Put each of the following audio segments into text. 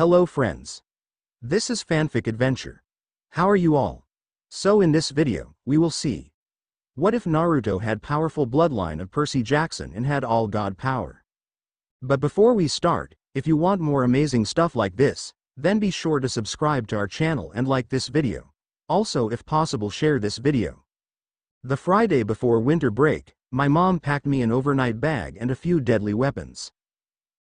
Hello friends. This is Fanfic Adventure. How are you all? So in this video, we will see. What if Naruto had powerful bloodline of Percy Jackson and had all god power? But before we start, if you want more amazing stuff like this, then be sure to subscribe to our channel and like this video. Also if possible share this video. The Friday before winter break, my mom packed me an overnight bag and a few deadly weapons.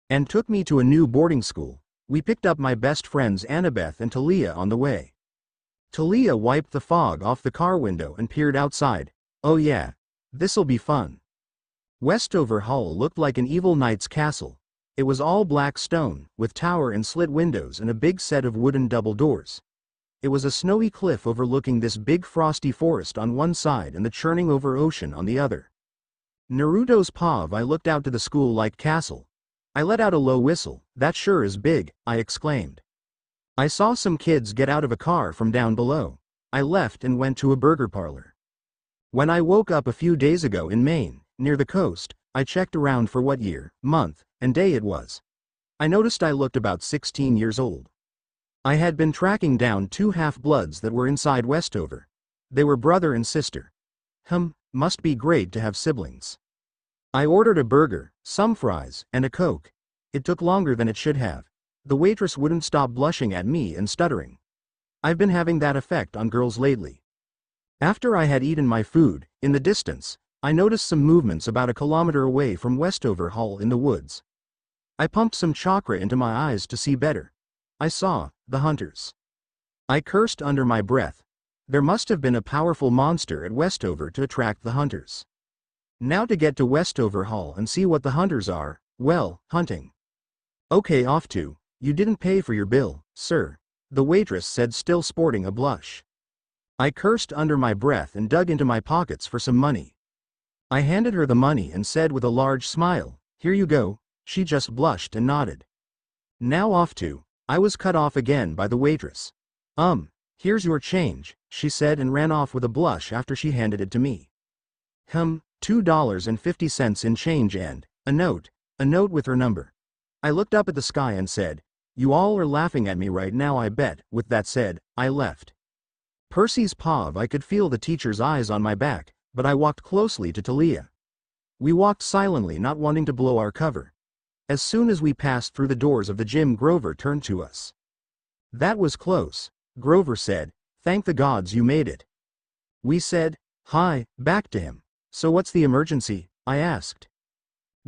And took me to a new boarding school, we picked up my best friends Annabeth and Talia on the way. Talia wiped the fog off the car window and peered outside. Oh yeah. This'll be fun. Westover Hall looked like an evil knight's castle. It was all black stone, with tower and slit windows and a big set of wooden double doors. It was a snowy cliff overlooking this big frosty forest on one side and the churning over ocean on the other. Naruto's POV I looked out to the school-like castle, I let out a low whistle, that sure is big, I exclaimed. I saw some kids get out of a car from down below. I left and went to a burger parlor. When I woke up a few days ago in Maine, near the coast, I checked around for what year, month, and day it was. I noticed I looked about 16 years old. I had been tracking down two half-bloods that were inside Westover. They were brother and sister. Hum, must be great to have siblings. I ordered a burger, some fries, and a Coke. It took longer than it should have. The waitress wouldn't stop blushing at me and stuttering. I've been having that effect on girls lately. After I had eaten my food, in the distance, I noticed some movements about a kilometer away from Westover Hall in the woods. I pumped some chakra into my eyes to see better. I saw, the hunters. I cursed under my breath. There must have been a powerful monster at Westover to attract the hunters. Now to get to Westover Hall and see what the hunters are, well, hunting. Okay off to, you didn't pay for your bill, sir, the waitress said still sporting a blush. I cursed under my breath and dug into my pockets for some money. I handed her the money and said with a large smile, here you go, she just blushed and nodded. Now off to, I was cut off again by the waitress. Um, here's your change, she said and ran off with a blush after she handed it to me. Hum, $2.50 in change and, a note, a note with her number. I looked up at the sky and said, You all are laughing at me right now, I bet. With that said, I left. Percy's POV, I could feel the teacher's eyes on my back, but I walked closely to Talia. We walked silently, not wanting to blow our cover. As soon as we passed through the doors of the gym, Grover turned to us. That was close, Grover said, Thank the gods you made it. We said, Hi, back to him. So what's the emergency? I asked.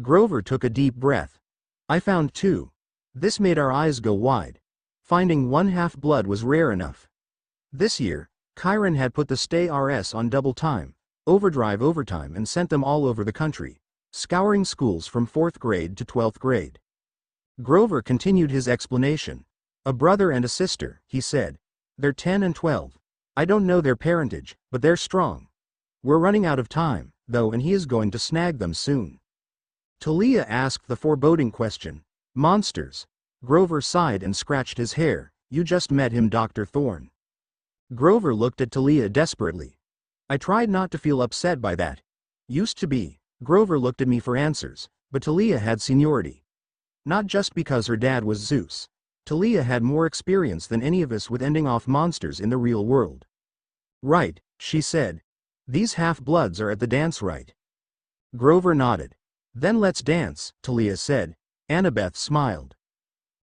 Grover took a deep breath. I found two. This made our eyes go wide. Finding one half-blood was rare enough. This year, Chiron had put the satyrs on double time, overdrive overtime and sent them all over the country, scouring schools from 4th grade to 12th grade. Grover continued his explanation. A brother and a sister, he said. They're 10 and 12. I don't know their parentage, but they're strong. We're running out of time, though and he is going to snag them soon. Talia asked the foreboding question. Monsters. Grover sighed and scratched his hair. You just met him Dr. Thorne. Grover looked at Talia desperately. I tried not to feel upset by that. Used to be. Grover looked at me for answers, but Talia had seniority. Not just because her dad was Zeus. Talia had more experience than any of us with ending off monsters in the real world. Right, she said, these half-bloods are at the dance right. Grover nodded. Then let's dance, Talia said. Annabeth smiled.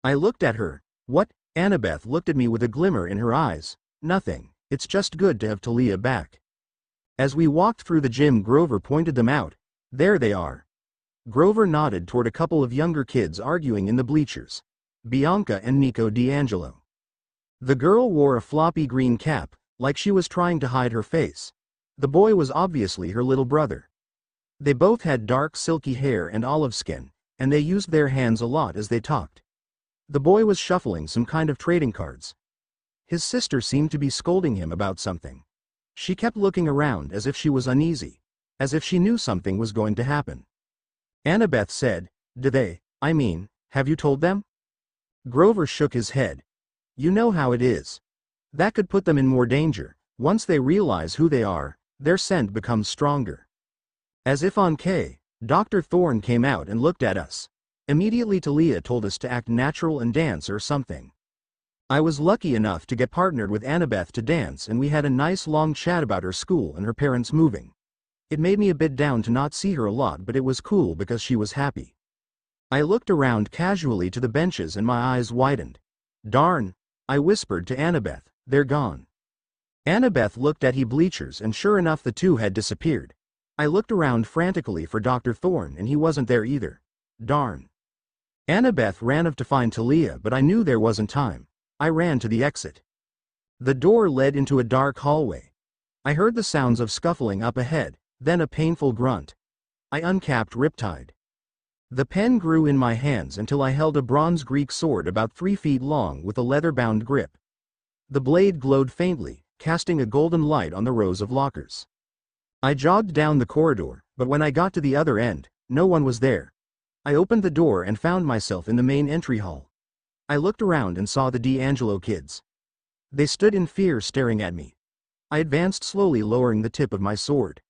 I looked at her. What? Annabeth looked at me with a glimmer in her eyes. Nothing. It's just good to have Talia back. As we walked through the gym Grover pointed them out. There they are. Grover nodded toward a couple of younger kids arguing in the bleachers. Bianca and Nico di Angelo. The girl wore a floppy green cap, like she was trying to hide her face. The boy was obviously her little brother. They both had dark silky hair and olive skin, and they used their hands a lot as they talked. The boy was shuffling some kind of trading cards. His sister seemed to be scolding him about something. She kept looking around as if she was uneasy, as if she knew something was going to happen. Annabeth said, Do they, I mean, have you told them? Grover shook his head. You know how it is. That could put them in more danger. Once they realize who they are, their scent becomes stronger. As if on K, Dr. Thorne came out and looked at us. Immediately Talia told us to act natural and dance or something. I was lucky enough to get partnered with Annabeth to dance and we had a nice long chat about her school and her parents moving. It made me a bit down to not see her a lot but it was cool because she was happy. I looked around casually to the benches and my eyes widened. Darn, I whispered to Annabeth, they're gone. Annabeth looked at he bleachers and sure enough the two had disappeared. I looked around frantically for Dr. Thorne and he wasn't there either. Darn. Annabeth ran up to find Talia but I knew there wasn't time. I ran to the exit. The door led into a dark hallway. I heard the sounds of scuffling up ahead, then a painful grunt. I uncapped Riptide. The pen grew in my hands until I held a bronze Greek sword about three feet long with a leather-bound grip. The blade glowed faintly, casting a golden light on the rows of lockers. I jogged down the corridor, but when I got to the other end, no one was there. I opened the door and found myself in the main entry hall. I looked around and saw the di Angelo kids. They stood in fear staring at me. I advanced slowly lowering the tip of my sword.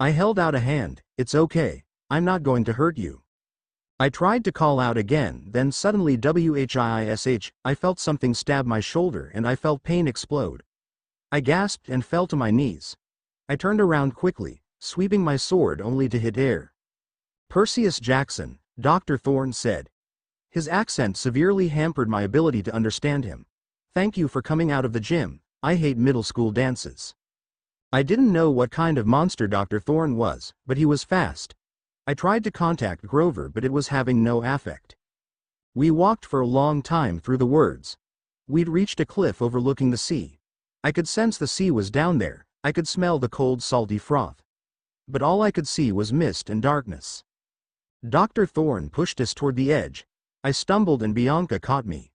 I held out a hand, it's okay, I'm not going to hurt you. I tried to call out again, then suddenly WHIISH, I felt something stab my shoulder and I felt pain explode. I gasped and fell to my knees. I turned around quickly, sweeping my sword only to hit air. Perseus Jackson, Dr. Thorne said. His accent severely hampered my ability to understand him. Thank you for coming out of the gym, I hate middle school dances. I didn't know what kind of monster Dr. Thorne was, but he was fast. I tried to contact Grover but it was having no affect. We walked for a long time through the words. We'd reached a cliff overlooking the sea. I could sense the sea was down there, I could smell the cold salty froth. But all I could see was mist and darkness. Dr. Thorne pushed us toward the edge. I stumbled and Bianca caught me.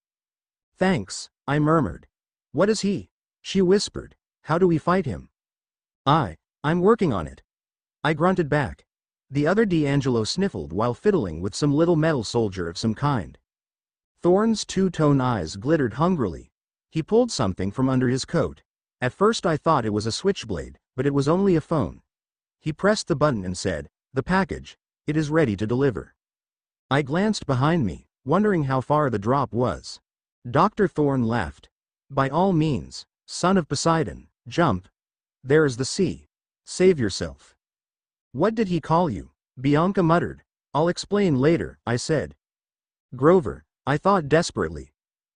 Thanks, I murmured. What is he? She whispered. How do we fight him? I, I'm working on it. I grunted back. The other di Angelo sniffled while fiddling with some little metal soldier of some kind. Thorne's two-tone eyes glittered hungrily. He pulled something from under his coat. At first I thought it was a switchblade, but it was only a phone. He pressed the button and said, the package, it is ready to deliver. I glanced behind me, wondering how far the drop was. Dr. Thorne laughed. By all means, son of Poseidon, jump. There is the sea. Save yourself. What did he call you? Bianca muttered. I'll explain later, I said. Grover, I thought desperately.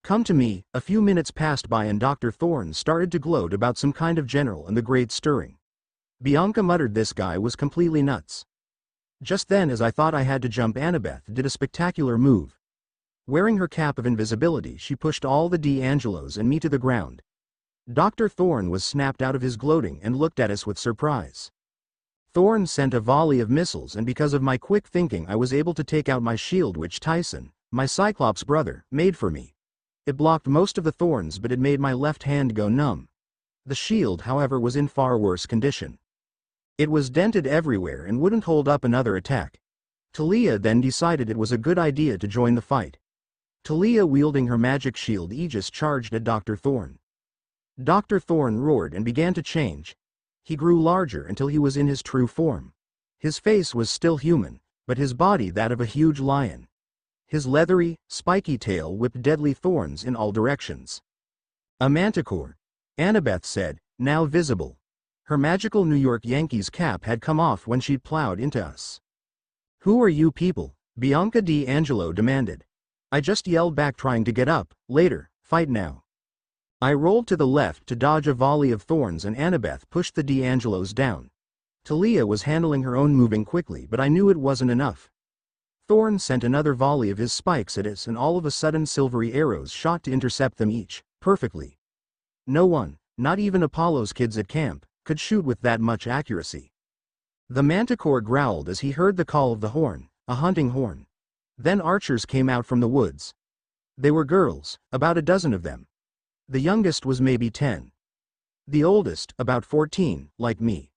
Come to me, a few minutes passed by and Dr. Thorne started to gloat about some kind of general and the great stirring. Bianca muttered this guy was completely nuts. Just then as I thought I had to jump Annabeth did a spectacular move. Wearing her cap of invisibility she pushed all the di Angelos and me to the ground. Dr. Thorne was snapped out of his gloating and looked at us with surprise. Thorne sent a volley of missiles and because of my quick thinking I was able to take out my shield which Tyson, my Cyclops brother, made for me. It blocked most of the thorns but it made my left hand go numb. The shield however was in far worse condition. It was dented everywhere and wouldn't hold up another attack. Talia then decided it was a good idea to join the fight. Talia wielding her magic shield Aegis charged at Dr. Thorne. Dr. Thorne roared and began to change. He grew larger until he was in his true form. His face was still human, but his body that of a huge lion. His leathery, spiky tail whipped deadly thorns in all directions. A manticore, Annabeth said, now visible. Her magical New York Yankees cap had come off when she'd plowed into us. Who are you people? Bianca di Angelo demanded. I just yelled back trying to get up, later, fight now. I rolled to the left to dodge a volley of thorns and Annabeth pushed the di Angelos down. Talia was handling her own moving quickly but I knew it wasn't enough. Thorn sent another volley of his spikes at us and all of a sudden silvery arrows shot to intercept them each, perfectly. No one, not even Apollo's kids at camp, could shoot with that much accuracy. The manticore growled as he heard the call of the horn, a hunting horn. Then archers came out from the woods. They were girls, about a dozen of them. The youngest was maybe 10. The oldest, about 14, like me.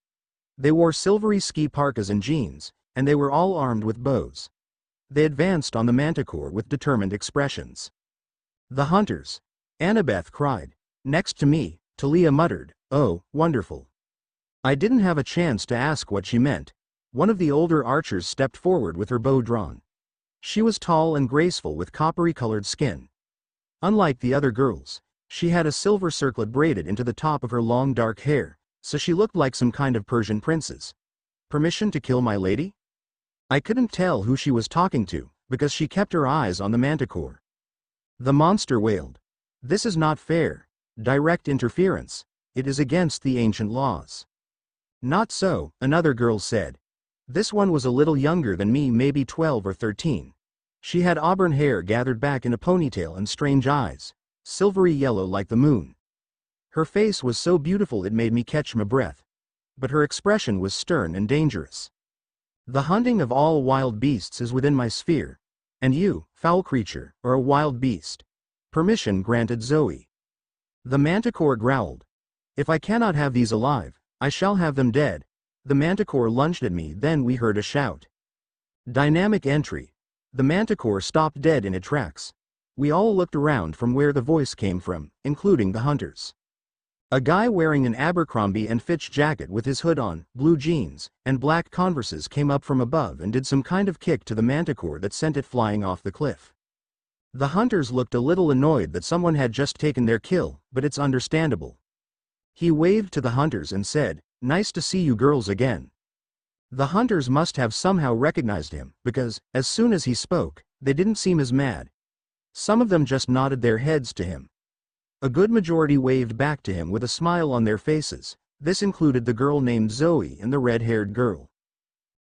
They wore silvery ski parkas and jeans, and they were all armed with bows. They advanced on the manticore with determined expressions. The hunters. Annabeth cried. Next to me, Talia muttered, oh, wonderful. I didn't have a chance to ask what she meant. One of the older archers stepped forward with her bow drawn. She was tall and graceful with coppery-colored skin. Unlike the other girls, she had a silver circlet braided into the top of her long dark hair, so she looked like some kind of Persian princess. Permission to kill my lady? I couldn't tell who she was talking to, because she kept her eyes on the manticore. The monster wailed. This is not fair. Direct interference. It is against the ancient laws. Not so, another girl said. This one was a little younger than me maybe 12 or 13. She had auburn hair gathered back in a ponytail and strange eyes, silvery yellow like the moon. Her face was so beautiful it made me catch my breath. But her expression was stern and dangerous. The hunting of all wild beasts is within my sphere. And you, foul creature, are a wild beast. Permission granted Zoe. The manticore growled. If I cannot have these alive, I shall have them dead. The manticore lunged at me then we heard a shout. Dynamic entry. The manticore stopped dead in its tracks. We all looked around from where the voice came from, including the hunters. A guy wearing an Abercrombie and Fitch jacket with his hood on, blue jeans, and black converses came up from above and did some kind of kick to the manticore that sent it flying off the cliff. The hunters looked a little annoyed that someone had just taken their kill, but it's understandable. He waved to the hunters and said, Nice to see you girls again. The hunters must have somehow recognized him, because, as soon as he spoke, they didn't seem as mad. Some of them just nodded their heads to him. A good majority waved back to him with a smile on their faces, this included the girl named Zoe and the red-haired girl.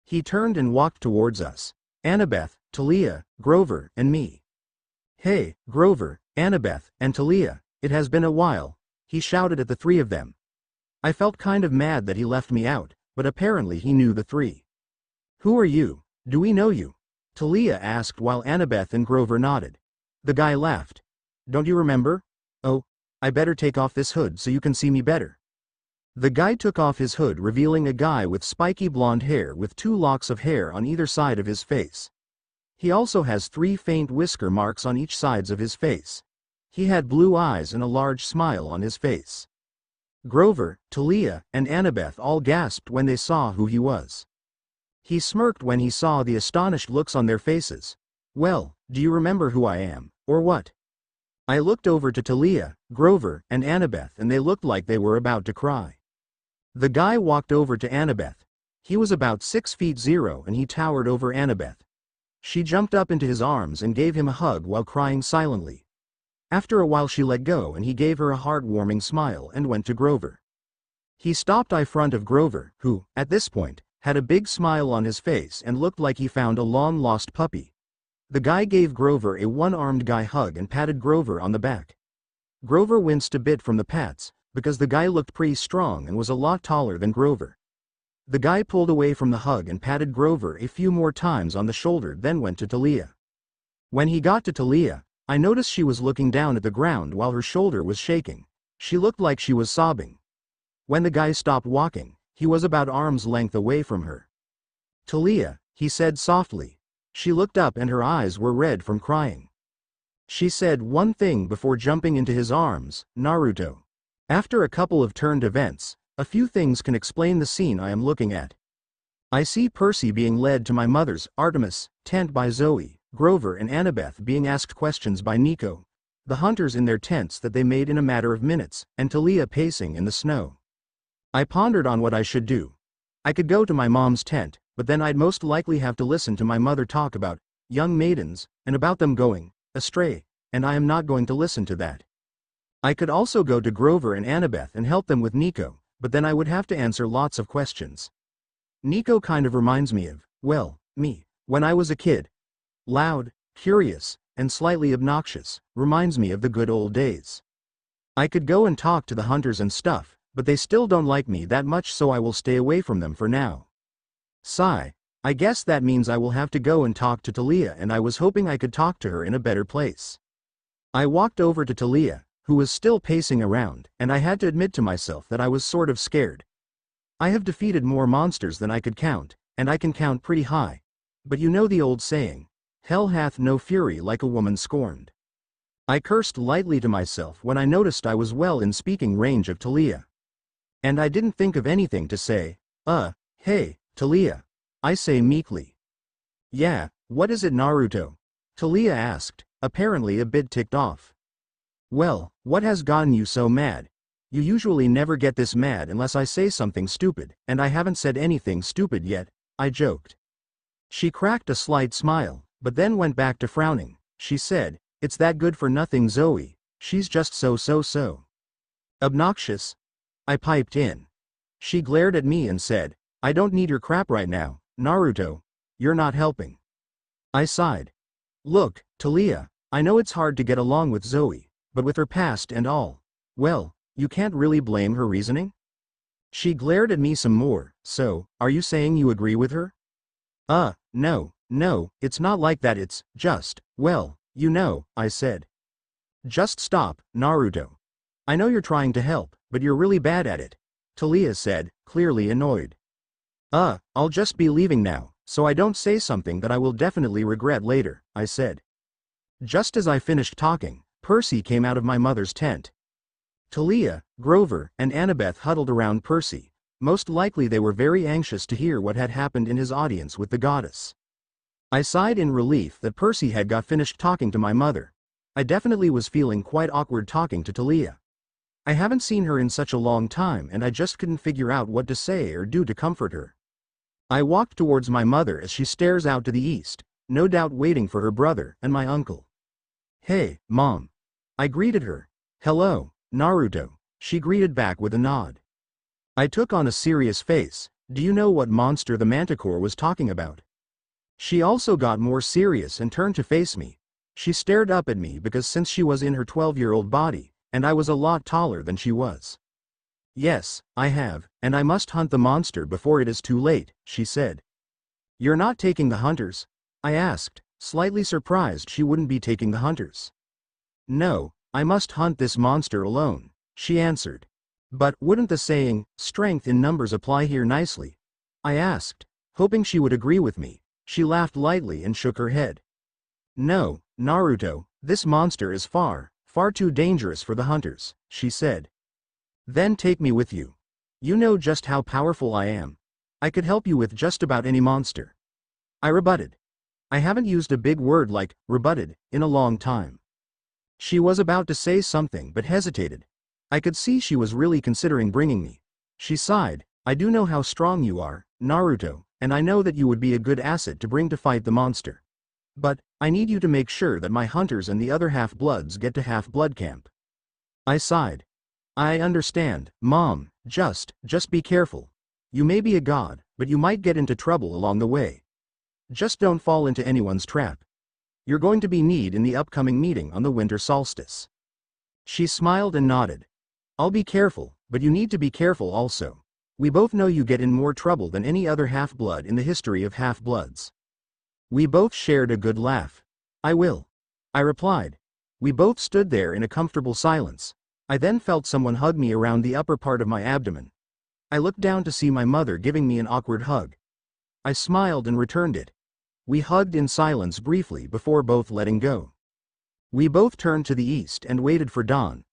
He turned and walked towards us. Annabeth, Talia, Grover, and me. Hey, Grover, Annabeth, and Talia, it has been a while, he shouted at the three of them. I felt kind of mad that he left me out, but apparently he knew the three. Who are you? Do we know you? Talia asked while Annabeth and Grover nodded. The guy laughed. Don't you remember? Oh, I better take off this hood so you can see me better. The guy took off his hood revealing a guy with spiky blonde hair with two locks of hair on either side of his face. He also has three faint whisker marks on each sides of his face. He had blue eyes and a large smile on his face. Grover, Talia, and Annabeth all gasped when they saw who he was. He smirked when he saw the astonished looks on their faces. Well, do you remember who I am, or what? I looked over to Talia, Grover, and Annabeth and they looked like they were about to cry. The guy walked over to Annabeth. He was about six feet zero and he towered over Annabeth. She jumped up into his arms and gave him a hug while crying silently. After a while she let go and he gave her a heartwarming smile and went to Grover. He stopped in front of Grover, who, at this point, had a big smile on his face and looked like he found a long-lost puppy. The guy gave Grover a one-armed guy hug and patted Grover on the back. Grover winced a bit from the pats, because the guy looked pretty strong and was a lot taller than Grover. The guy pulled away from the hug and patted Grover a few more times on the shoulder then went to Talia. When he got to Talia, I noticed she was looking down at the ground while her shoulder was shaking. She looked like she was sobbing. When the guy stopped walking, he was about arm's length away from her. Talia, he said softly. She looked up and her eyes were red from crying. She said one thing before jumping into his arms, Naruto. After a couple of turned events, a few things can explain the scene I am looking at. I see Percy being led to my mother's, Artemis, tent by Zoe, Grover and Annabeth being asked questions by Nico, the hunters in their tents that they made in a matter of minutes, and Talia pacing in the snow. I pondered on what I should do. I could go to my mom's tent, but then I'd most likely have to listen to my mother talk about young maidens, and about them going astray, and I am not going to listen to that. I could also go to Grover and Annabeth and help them with Nico, but then I would have to answer lots of questions. Nico kind of reminds me of, well, me, when I was a kid, loud, curious, and slightly obnoxious, reminds me of the good old days. I could go and talk to the hunters and stuff, but they still don't like me that much so I will stay away from them for now. Sigh, I guess that means I will have to go and talk to Talia and I was hoping I could talk to her in a better place. I walked over to Talia, who was still pacing around, and I had to admit to myself that I was sort of scared. I have defeated more monsters than I could count, and I can count pretty high. But you know the old saying, Hell hath no fury like a woman scorned. I cursed lightly to myself when I noticed I was well in speaking range of Talia. And I didn't think of anything to say, uh, hey, Talia. I say meekly. Yeah, what is it Naruto? Talia asked, apparently a bit ticked off. Well, what has gotten you so mad? You usually never get this mad unless I say something stupid, and I haven't said anything stupid yet, I joked. She cracked a slight smile, but then went back to frowning. She said, It's that good for nothing Zoe, she's just so so so. Obnoxious? I piped in. She glared at me and said, I don't need your crap right now, Naruto. You're not helping. I sighed. Look, Talia, I know it's hard to get along with Zoe, but with her past and all, well, you can't really blame her reasoning? She glared at me some more, so, are you saying you agree with her? Uh, no, no, it's not like that it's, just, well, you know, I said. Just stop, Naruto. I know you're trying to help, but you're really bad at it. Talia said, clearly annoyed. Uh, I'll just be leaving now, so I don't say something that I will definitely regret later, I said. Just as I finished talking, Percy came out of my mother's tent. Talia, Grover, and Annabeth huddled around Percy. Most likely they were very anxious to hear what had happened in his audience with the goddess. I sighed in relief that Percy had got finished talking to my mother. I definitely was feeling quite awkward talking to Talia. I haven't seen her in such a long time and I just couldn't figure out what to say or do to comfort her. I walked towards my mother as she stares out to the east, no doubt waiting for her brother and my uncle. Hey, Mom. I greeted her. Hello, Naruto. She greeted back with a nod. I took on a serious face. Do you know what monster the manticore was talking about? She also got more serious and turned to face me. She stared up at me because since she was in her 12-year-old body, and I was a lot taller than she was. Yes, I have, and I must hunt the monster before it is too late, she said. You're not taking the hunters? I asked, slightly surprised she wouldn't be taking the hunters. No, I must hunt this monster alone, she answered. But wouldn't the saying, strength in numbers apply here nicely? I asked, hoping she would agree with me. She laughed lightly and shook her head. No, Naruto, this monster is far, far too dangerous for the hunters, she said. Then take me with you. You know just how powerful I am. I could help you with just about any monster. I rebutted. I haven't used a big word like rebutted in a long time. She was about to say something but hesitated. I could see she was really considering bringing me. She sighed, I do know how strong you are, Naruto, and I know that you would be a good asset to bring to fight the monster. But, I need you to make sure that my hunters and the other half-bloods get to half-blood camp. I sighed. I understand, Mom, just, just be careful. You may be a god, but you might get into trouble along the way. Just don't fall into anyone's trap. You're going to be need in the upcoming meeting on the winter solstice. She smiled and nodded. I'll be careful, but you need to be careful also. We both know you get in more trouble than any other half-blood in the history of half-bloods. We both shared a good laugh. I will. I replied. We both stood there in a comfortable silence, I then felt someone hug me around the upper part of my abdomen. I looked down to see my mother giving me an awkward hug. I smiled and returned it. We hugged in silence briefly before both letting go. We both turned to the east and waited for dawn.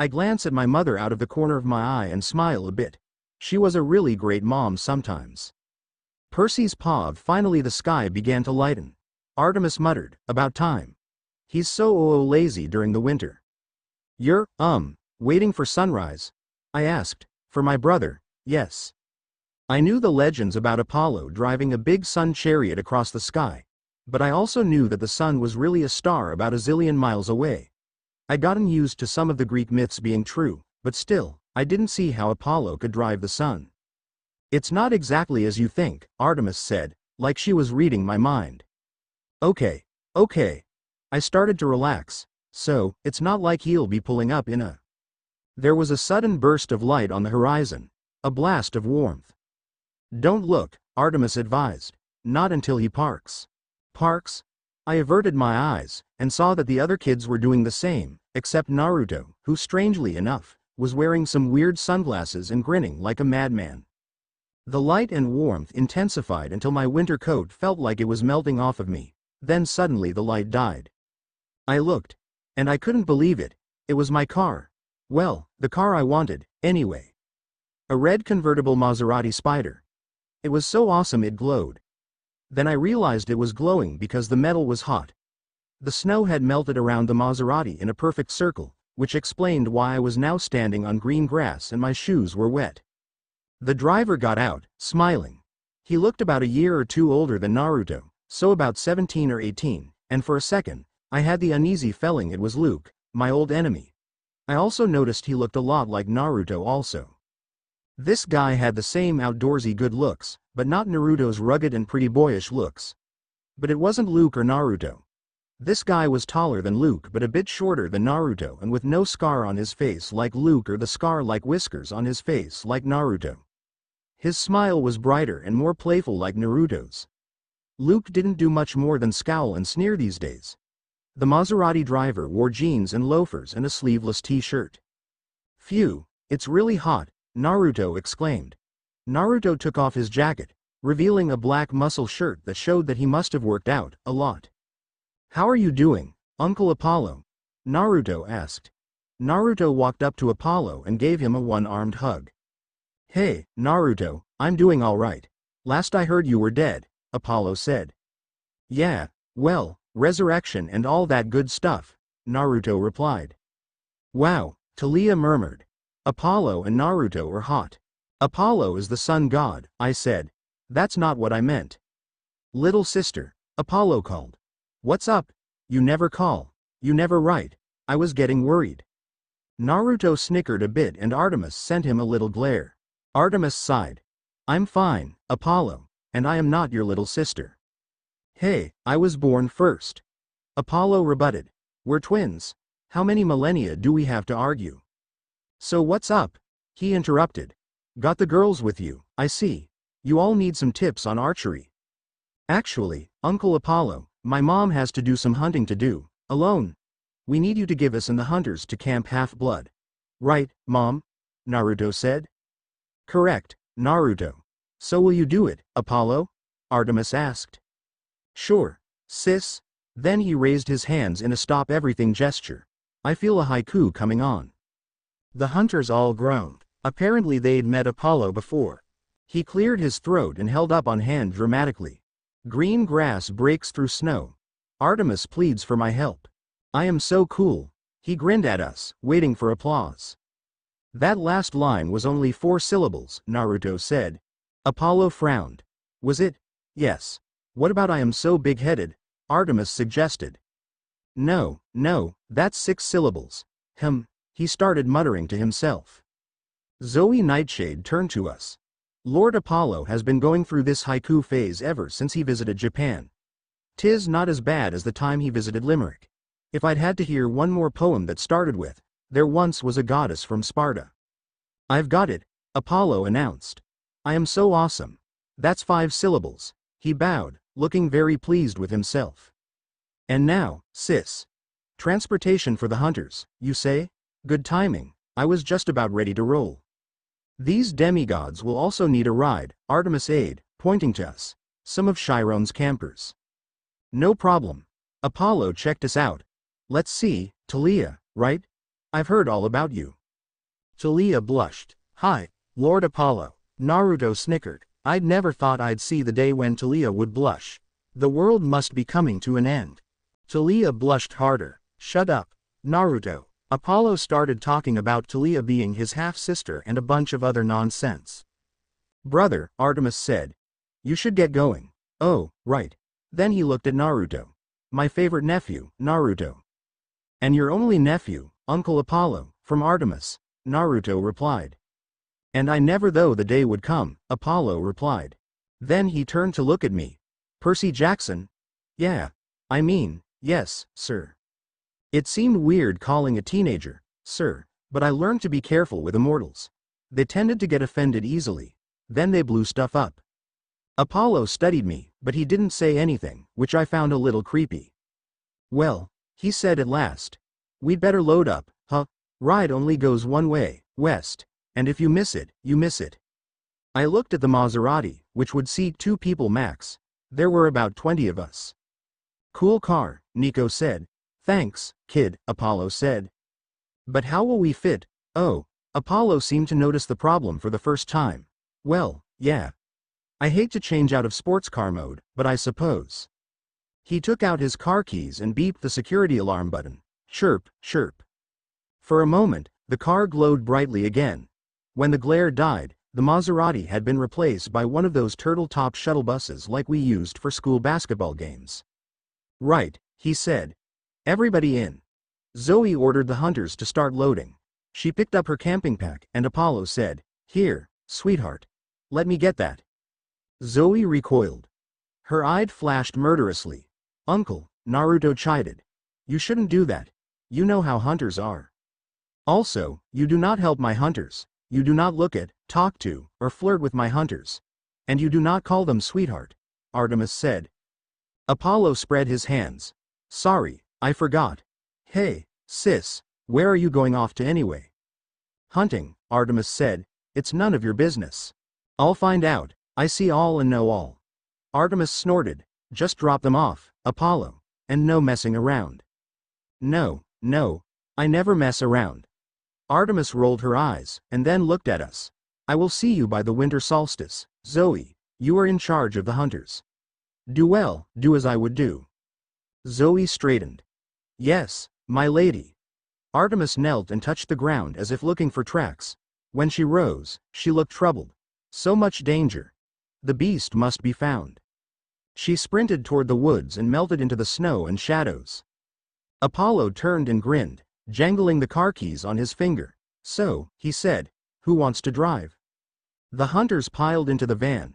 I glance at my mother out of the corner of my eye and smile a bit. She was a really great mom sometimes. Percy's POV finally the sky began to lighten. Artemis muttered, about time. He's so oh, lazy during the winter. You're, um, waiting for sunrise? I asked. For my brother, yes. I knew the legends about Apollo driving a big sun chariot across the sky, but I also knew that the sun was really a star about a zillion miles away. I'd gotten used to some of the Greek myths being true, but still, I didn't see how Apollo could drive the sun. It's not exactly as you think, Artemis said, like she was reading my mind. Okay, okay. I started to relax, so, it's not like he'll be pulling up in a. There was a sudden burst of light on the horizon, a blast of warmth. Don't look, Artemis advised. Not until he parks. Parks? I averted my eyes, and saw that the other kids were doing the same, except Naruto, who strangely enough, was wearing some weird sunglasses and grinning like a madman. The light and warmth intensified until my winter coat felt like it was melting off of me, then suddenly the light died. I looked, and I couldn't believe it. It was my car. Well, the car I wanted, anyway. A red convertible Maserati Spyder. It was so awesome it glowed. Then I realized it was glowing because the metal was hot. The snow had melted around the Maserati in a perfect circle, which explained why I was now standing on green grass and my shoes were wet. The driver got out, smiling. He looked about a year or two older than Naruto, so about 17 or 18, and for a second, I had the uneasy feeling it was Luke, my old enemy. I also noticed he looked a lot like Naruto also. This guy had the same outdoorsy good looks, but not Naruto's rugged and pretty boyish looks. But it wasn't Luke or Naruto. This guy was taller than Luke but a bit shorter than Naruto and with no scar on his face like Luke or the scar like whiskers on his face like Naruto. His smile was brighter and more playful like Naruto's. Luke didn't do much more than scowl and sneer these days. The Maserati driver wore jeans and loafers and a sleeveless t-shirt. Phew, it's really hot, Naruto exclaimed. Naruto took off his jacket, revealing a black muscle shirt that showed that he must have worked out a lot. How are you doing, Uncle Apollo? Naruto asked. Naruto walked up to Apollo and gave him a one-armed hug. Hey, Naruto, I'm doing alright. Last I heard you were dead, Apollo said. Yeah, well, resurrection and all that good stuff, Naruto replied. Wow, Talia murmured. Apollo and Naruto are hot. Apollo is the sun god, I said. That's not what I meant. Little sister, Apollo called. What's up? You never call. You never write. I was getting worried. Naruto snickered a bit and Artemis sent him a little glare. Artemis sighed. I'm fine, Apollo, and I am not your little sister. Hey, I was born first. Apollo rebutted. We're twins. How many millennia do we have to argue? So what's up? He interrupted. Got the girls with you, I see. You all need some tips on archery. Actually, Uncle Apollo, my mom has to do some hunting to do, alone. We need you to give us and the hunters to Camp Half-Blood. Right, Mom? Naruto said. Correct, Naruto. So will you do it, Apollo? Artemis asked. Sure, sis. Then he raised his hands in a stop everything gesture. I feel a haiku coming on. The hunters all groaned. Apparently they'd met Apollo before. He cleared his throat and held up on hand dramatically. Green grass breaks through snow. Artemis pleads for my help. I am so cool. He grinned at us, waiting for applause. That last line was only four syllables, Naruto said. Apollo frowned. Was it? Yes. What about I am so big-headed? Artemis suggested. No, no, that's six syllables. Him, he started muttering to himself. Zoe Nightshade turned to us. Lord Apollo has been going through this haiku phase ever since he visited Japan. Tis not as bad as the time he visited Limerick. If I'd had to hear one more poem that started with, There once was a goddess from Sparta. I've got it, Apollo announced. I am so awesome. That's five syllables. He bowed, looking very pleased with himself. And now, sis. Transportation for the hunters, you say? Good timing, I was just about ready to roll. These demigods will also need a ride, Artemis aid, pointing to us. Some of Chiron's campers. No problem. Apollo checked us out. Let's see, Talia, right? I've heard all about you. Talia blushed. Hi, Lord Apollo. Naruto snickered. I'd never thought I'd see the day when Talia would blush. The world must be coming to an end. Talia blushed harder. Shut up, Naruto. Apollo started talking about Talia being his half-sister and a bunch of other nonsense. Brother, Artemis said. You should get going. Oh, right. Then he looked at Naruto. My favorite nephew, Naruto. And your only nephew, Uncle Apollo, from Artemis, Naruto replied. And I never though the day would come, Apollo replied. Then he turned to look at me. Percy Jackson? Yeah. I mean, yes, sir. It seemed weird calling a teenager, sir, but I learned to be careful with immortals. They tended to get offended easily. Then they blew stuff up. Apollo studied me, but he didn't say anything, which I found a little creepy. Well, he said at last. We'd better load up, huh? Ride only goes one way, west, and if you miss it, you miss it. I looked at the Maserati, which would seat two people max. There were about 20 of us. Cool car, Nico said, Thanks, kid, Apollo said. But how will we fit? Oh, Apollo seemed to notice the problem for the first time. Well, yeah. I hate to change out of sports car mode, but I suppose. He took out his car keys and beeped the security alarm button. Chirp, chirp. For a moment, the car glowed brightly again. When the glare died, the Maserati had been replaced by one of those turtle-top shuttle buses like we used for school basketball games. Right, he said. Everybody in. Zoe ordered the hunters to start loading. She picked up her camping pack and Apollo said, Here, sweetheart. Let me get that. Zoe recoiled. Her eye flashed murderously. Uncle, Naruto chided. You shouldn't do that. You know how hunters are. Also, you do not help my hunters, you do not look at, talk to, or flirt with my hunters. And you do not call them sweetheart, Artemis said. Apollo spread his hands. Sorry, I forgot. Hey, sis, where are you going off to anyway? Hunting, Artemis said, it's none of your business. I'll find out, I see all and know all. Artemis snorted, just drop them off, Apollo, and no messing around. No, no, I never mess around. Artemis rolled her eyes, and then looked at us. I will see you by the winter solstice, Zoe, you are in charge of the hunters. Do well, do as I would do. Zoe straightened. Yes, my lady. Artemis knelt and touched the ground as if looking for tracks. When she rose, she looked troubled. So much danger. The beast must be found. She sprinted toward the woods and melted into the snow and shadows. Apollo turned and grinned jangling the car keys on his finger. So, he said, who wants to drive? The hunters piled into the van.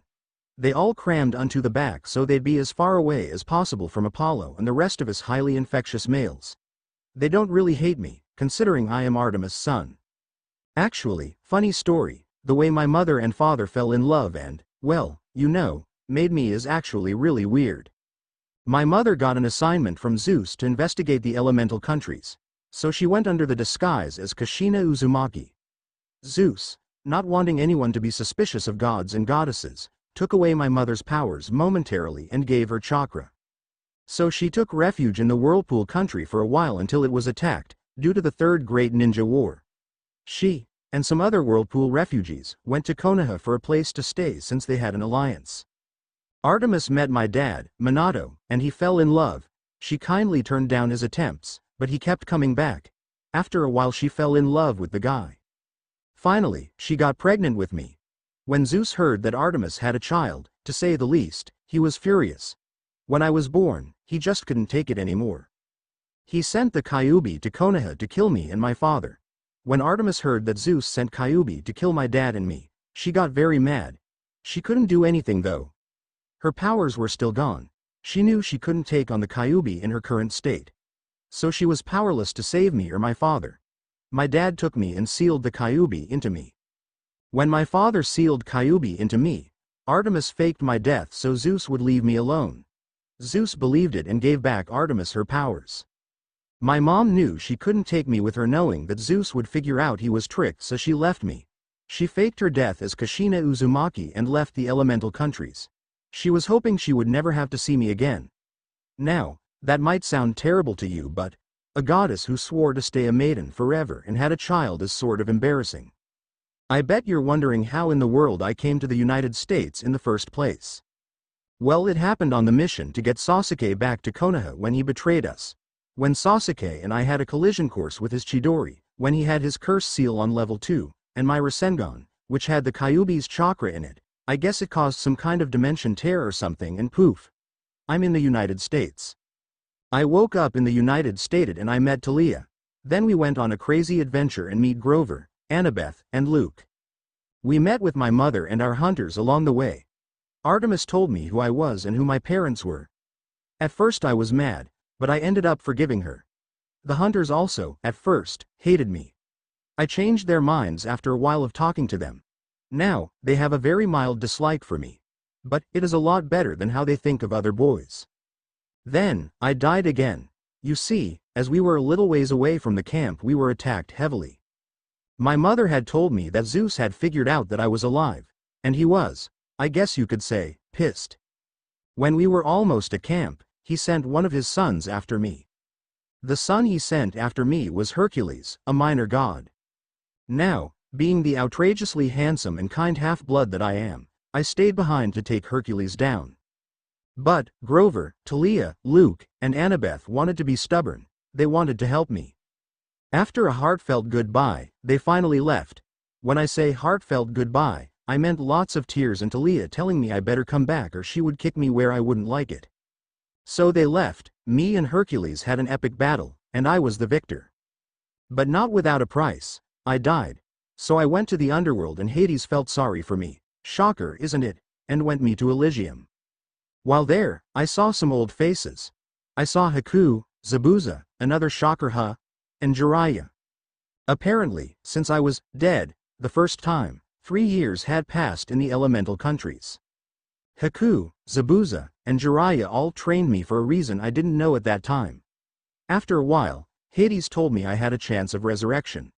They all crammed onto the back so they'd be as far away as possible from Apollo and the rest of us highly infectious males. They don't really hate me, considering I am Artemis' son. Actually, funny story, the way my mother and father fell in love and, well, you know, made me is actually really weird. My mother got an assignment from Zeus to investigate the elemental countries, so she went under the disguise as Kushina Uzumaki. Zeus, not wanting anyone to be suspicious of gods and goddesses, took away my mother's powers momentarily and gave her chakra. So she took refuge in the Whirlpool country for a while until it was attacked, due to the Third Great Ninja War. She, and some other Whirlpool refugees, went to Konoha for a place to stay since they had an alliance. Artemis met my dad, Minato, and he fell in love. She kindly turned down his attempts, but he kept coming back. After a while she fell in love with the guy. Finally, she got pregnant with me. When Zeus heard that Artemis had a child, to say the least, he was furious. When I was born, he just couldn't take it anymore. He sent the Kyuubi to Konoha to kill me and my father. When Artemis heard that Zeus sent Kyuubi to kill my dad and me, she got very mad. She couldn't do anything though. Her powers were still gone. She knew she couldn't take on the Kyuubi in her current state so she was powerless to save me or my father. My dad took me and sealed the Kyuubi into me. When my father sealed Kyuubi into me, Artemis faked my death so Zeus would leave me alone. Zeus believed it and gave back Artemis her powers. My mom knew she couldn't take me with her knowing that Zeus would figure out he was tricked so she left me. She faked her death as Kushina Uzumaki and left the elemental countries. She was hoping she would never have to see me again. Now, that might sound terrible to you but, a goddess who swore to stay a maiden forever and had a child is sort of embarrassing. I bet you're wondering how in the world I came to the United States in the first place. Well it happened on the mission to get Sasuke back to Konoha when he betrayed us. When Sasuke and I had a collision course with his Chidori, when he had his curse seal on level 2, and my Rasengan, which had the Kyuubi's chakra in it, I guess it caused some kind of dimension tear or something and poof. I'm in the United States. I woke up in the United States and I met Talia. Then we went on a crazy adventure and meet Grover, Annabeth, and Luke. We met with my mother and our hunters along the way. Artemis told me who I was and who my parents were. At first I was mad, but I ended up forgiving her. The hunters also, at first, hated me. I changed their minds after a while of talking to them. Now, they have a very mild dislike for me. But, it is a lot better than how they think of other boys. Then, I died again. You see, as we were a little ways away from the camp we were attacked heavily. My mother had told me that Zeus had figured out that I was alive, and he was, I guess you could say, pissed. When we were almost at camp, he sent one of his sons after me. The son he sent after me was Hercules, a minor god. Now, being the outrageously handsome and kind half-blood that I am, I stayed behind to take Hercules down. But, Grover, Talia, Luke, and Annabeth wanted to be stubborn, they wanted to help me. After a heartfelt goodbye, they finally left. When I say heartfelt goodbye, I meant lots of tears and Talia telling me I better come back or she would kick me where I wouldn't like it. So they left, me and Hercules had an epic battle, and I was the victor. But not without a price, I died. So I went to the underworld and Hades felt sorry for me, shocker isn't it, and went me to Elysium. While there, I saw some old faces. I saw Haku, Zabuza, another shocker huh, and Jiraiya. Apparently, since I was dead, the first time, three years had passed in the elemental countries. Haku, Zabuza, and Jiraiya all trained me for a reason I didn't know at that time. After a while, Hades told me I had a chance of resurrection.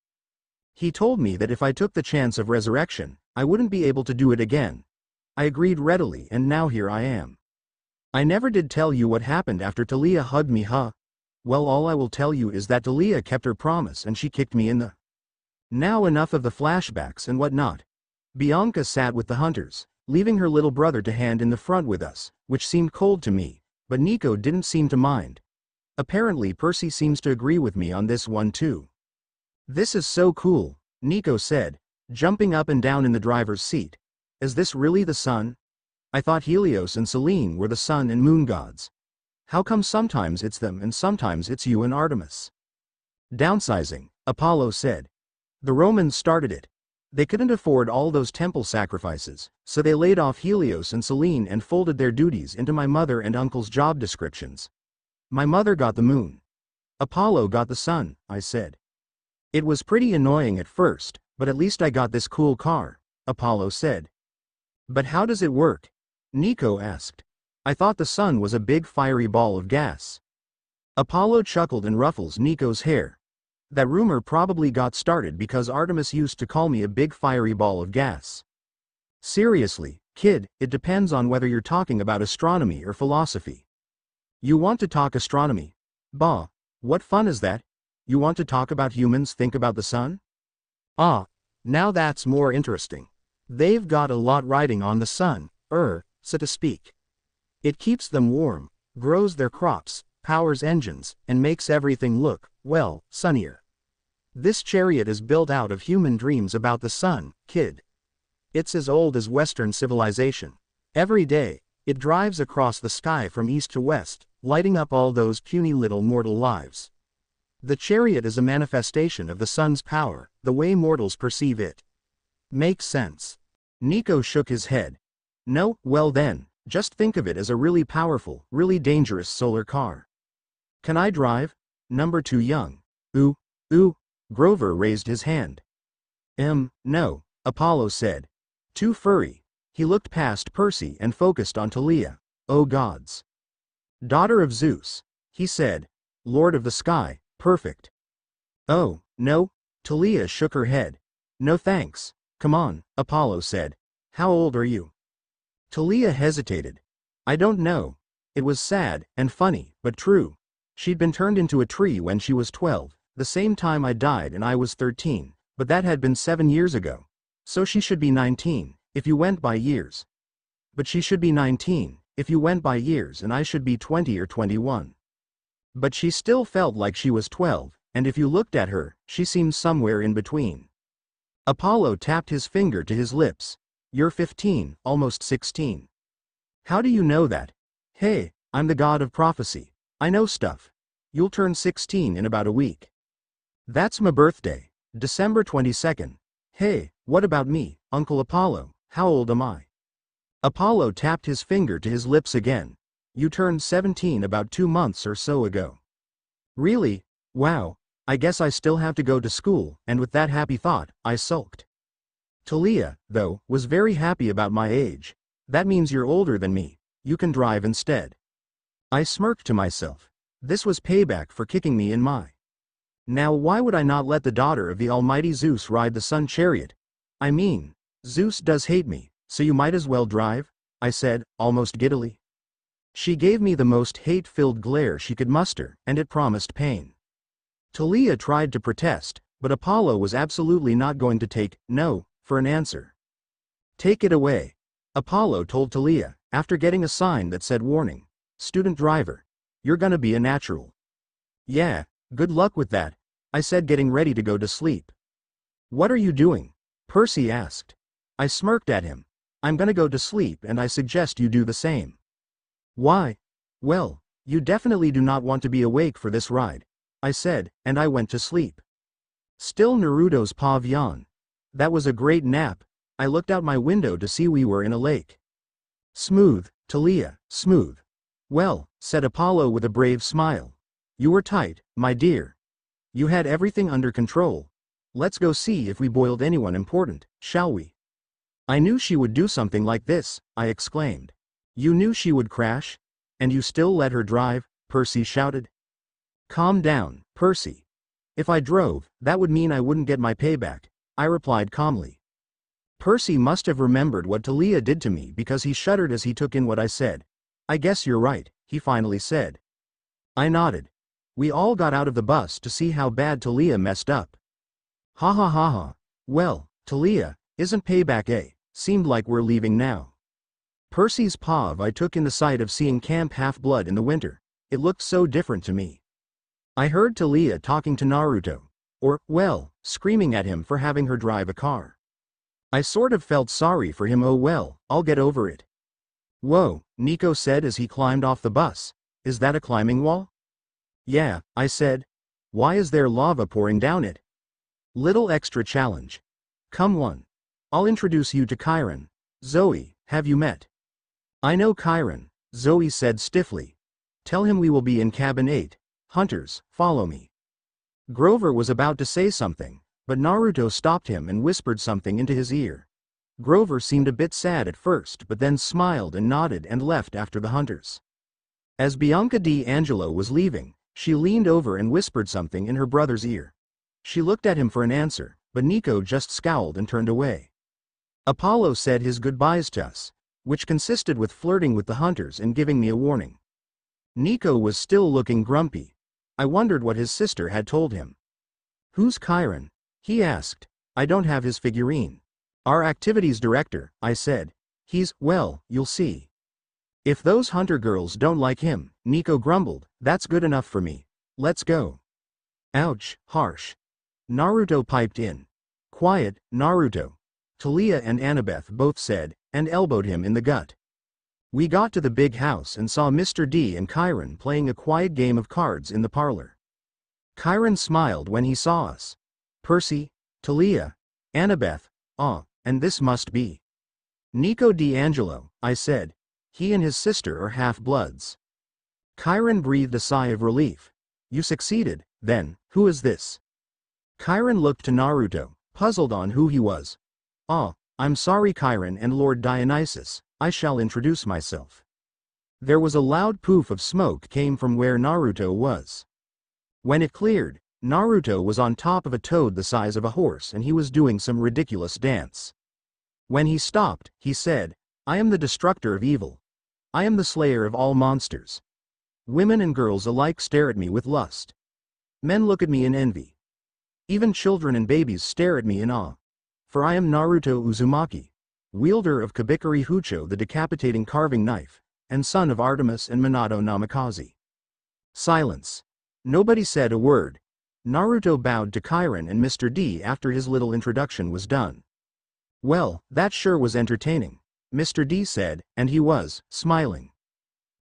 He told me that if I took the chance of resurrection, I wouldn't be able to do it again. I agreed readily and now here I am. I never did tell you what happened after Talia hugged me huh? Well all I will tell you is that Talia kept her promise and she kicked me in the... Now enough of the flashbacks and whatnot. Bianca sat with the hunters, leaving her little brother to hand in the front with us, which seemed cold to me, but Nico didn't seem to mind. Apparently Percy seems to agree with me on this one too. This is so cool, Nico said, jumping up and down in the driver's seat. Is this really the sun? I thought Helios and Selene were the sun and moon gods. How come sometimes it's them and sometimes it's you and Artemis? Downsizing, Apollo said. The Romans started it. They couldn't afford all those temple sacrifices, so they laid off Helios and Selene and folded their duties into my mother and uncle's job descriptions. My mother got the moon. Apollo got the sun, I said. It was pretty annoying at first, but at least I got this cool car, Apollo said. But how does it work? Nico asked. I thought the sun was a big fiery ball of gas. Apollo chuckled and ruffles Nico's hair. That rumor probably got started because Artemis used to call me a big fiery ball of gas. Seriously, kid, it depends on whether you're talking about astronomy or philosophy. You want to talk astronomy? Bah, what fun is that? You want to talk about humans think about the sun? Ah, now that's more interesting. They've got a lot riding on the sun, er, so to speak. It keeps them warm, grows their crops, powers engines, and makes everything look, well, sunnier. This chariot is built out of human dreams about the sun, kid. It's as old as Western civilization. Every day, it drives across the sky from east to west, lighting up all those puny little mortal lives. The chariot is a manifestation of the sun's power, the way mortals perceive it. Makes sense. Nico shook his head. No, well then, just think of it as a really powerful, really dangerous solar car. Can I drive? Number two young. Ooh, ooh, Grover raised his hand. Um, no, Apollo said. Too furry, he looked past Percy and focused on Talia. O gods. Daughter of Zeus, he said. Lord of the sky, perfect. Oh, no, Talia shook her head. No thanks, come on, Apollo said. How old are you? Talia hesitated. I don't know. It was sad and funny, but true. She'd been turned into a tree when she was 12, the same time I died and I was 13, but that had been seven years ago. So she should be 19 if you went by years. But she should be 19, if you went by years and I should be 20 or 21. But she still felt like she was 12, and if you looked at her, she seemed somewhere in between. Apollo tapped his finger to his lips. You're 15, almost 16. How do you know that? Hey, I'm the god of prophecy. I know stuff. You'll turn 16 in about a week. That's my birthday, December 22nd. Hey, what about me, Uncle Apollo? How old am I? Apollo tapped his finger to his lips again. You turned 17 about two months or so ago. Really? Wow, I guess I still have to go to school, and with that happy thought, I sulked. Talia, though, was very happy about my age. That means you're older than me. You can drive instead. I smirked to myself. This was payback for kicking me in my. Now why would I not let the daughter of the almighty Zeus ride the sun chariot? I mean, Zeus does hate me, so you might as well drive, I said, almost giddily. She gave me the most hate-filled glare she could muster, and it promised pain. Talia tried to protest, but Apollo was absolutely not going to take no for an answer. Take it away, Apollo told Talia, after getting a sign that said warning, student driver, you're gonna be a natural. Yeah, good luck with that, I said getting ready to go to sleep. What are you doing? Percy asked. I smirked at him. I'm gonna go to sleep and I suggest you do the same. Why? Well, you definitely do not want to be awake for this ride, I said, and I went to sleep. Still Naruto's POV. That was a great nap, I looked out my window to see we were in a lake. Smooth, Talia, smooth. Well, said Apollo with a brave smile. You were tight, my dear. You had everything under control. Let's go see if we boiled anyone important, shall we? I knew she would do something like this, I exclaimed. You knew she would crash? And you still let her drive? Percy shouted. Calm down, Percy. If I drove, that would mean I wouldn't get my payback, I replied calmly. Percy must have remembered what Talia did to me because he shuddered as he took in what I said. I guess you're right, he finally said. I nodded. We all got out of the bus to see how bad Talia messed up. Ha ha ha ha. Well, Talia, isn't payback a, seemed like we're leaving now. Percy's POV I took in the sight of seeing Camp Half-Blood in the winter. It looked so different to me. I heard Talia talking to Naruto. Or, well, screaming at him for having her drive a car. I sort of felt sorry for him oh well, I'll get over it. Whoa, Nico said as he climbed off the bus. Is that a climbing wall? Yeah, I said. Why is there lava pouring down it? Little extra challenge. Come one. I'll introduce you to Chiron. Zoe, have you met? I know Chiron, Zoe said stiffly. Tell him we will be in cabin 8. Hunters, follow me. Grover was about to say something, but Naruto stopped him and whispered something into his ear. Grover seemed a bit sad at first but then smiled and nodded and left after the hunters. As Bianca di Angelo was leaving, she leaned over and whispered something in her brother's ear. She looked at him for an answer, but Nico just scowled and turned away. Apollo said his goodbyes to us, which consisted with flirting with the hunters and giving me a warning. Nico was still looking grumpy. I wondered what his sister had told him. Who's Chiron? He asked. I don't have his figurine. Our activities director, I said. He's, well, you'll see. If those hunter girls don't like him, Nico grumbled, that's good enough for me. Let's go. Ouch, harsh. Naruto piped in. Quiet, Naruto. Talia and Annabeth both said, and elbowed him in the gut. We got to the big house and saw Mr. D and Chiron playing a quiet game of cards in the parlor. Chiron smiled when he saw us. Percy, Talia, Annabeth, ah, and this must be. Nico di Angelo, I said. He and his sister are half-bloods. Chiron breathed a sigh of relief. You succeeded, then, who is this? Chiron looked to Naruto, puzzled on who he was. Ah, I'm sorry Chiron and Lord Dionysus, I shall introduce myself. There was a loud poof of smoke came from where Naruto was. When it cleared, Naruto was on top of a toad the size of a horse and he was doing some ridiculous dance. When he stopped, he said, I am the destructor of evil. I am the slayer of all monsters. Women and girls alike stare at me with lust. Men look at me in envy. Even children and babies stare at me in awe. For I am Naruto Uzumaki, wielder of Kubikiri Hocho the decapitating carving knife, and son of Artemis and Minato Namikaze. Silence. Nobody said a word. Naruto bowed to Chiron and Mr. D after his little introduction was done. Well, that sure was entertaining, Mr. D said, and he was, smiling.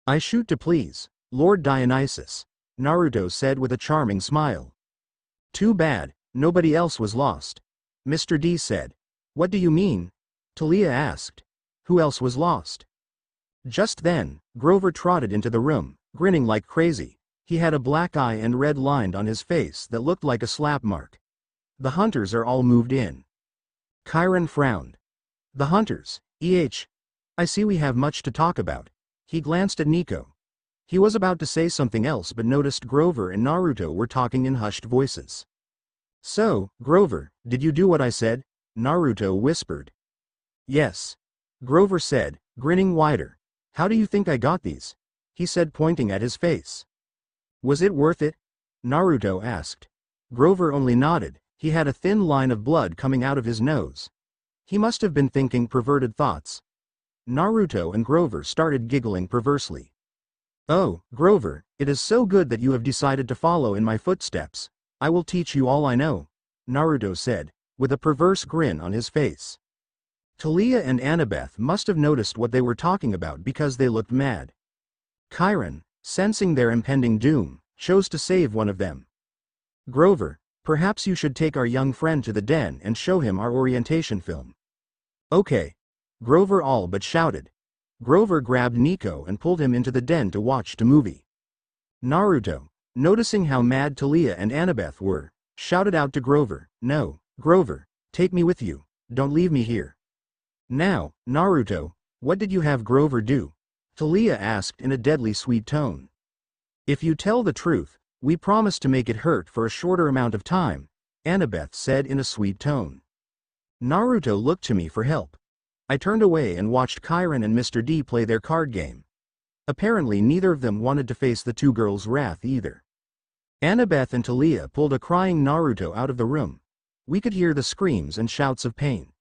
I shoot to please, Lord Dionysus, Naruto said with a charming smile. Too bad, nobody else was lost. Mr. D said. What do you mean? Talia asked. Who else was lost? Just then, Grover trotted into the room, grinning like crazy. He had a black eye and red lined on his face that looked like a slap mark. The hunters are all moved in. Chiron frowned. The hunters, eh. I see we have much to talk about. He glanced at Nico. He was about to say something else but noticed Grover and Naruto were talking in hushed voices. So, Grover, did you do what I said? Naruto whispered. Yes. Grover said, grinning wider. How do you think I got these? He said pointing at his face. Was it worth it? Naruto asked. Grover only nodded, he had a thin line of blood coming out of his nose. He must have been thinking perverted thoughts. Naruto and Grover started giggling perversely. Oh, Grover, it is so good that you have decided to follow in my footsteps, I will teach you all I know, Naruto said, with a perverse grin on his face. Talia and Annabeth must have noticed what they were talking about because they looked mad. Chiron, sensing their impending doom, chose to save one of them. Grover, perhaps you should take our young friend to the den and show him our orientation film. Okay. Grover all but shouted. Grover grabbed Nico and pulled him into the den to watch the movie. Naruto, noticing how mad Talia and Annabeth were, shouted out to Grover, No, Grover, take me with you, don't leave me here. Now, Naruto, what did you have Grover do? Talia asked in a deadly sweet tone. If you tell the truth, we promise to make it hurt for a shorter amount of time, Annabeth said in a sweet tone. Naruto looked to me for help. I turned away and watched Chiron and Mr. D play their card game. Apparently neither of them wanted to face the two girls' wrath either. Annabeth and Talia pulled a crying Naruto out of the room. We could hear the screams and shouts of pain.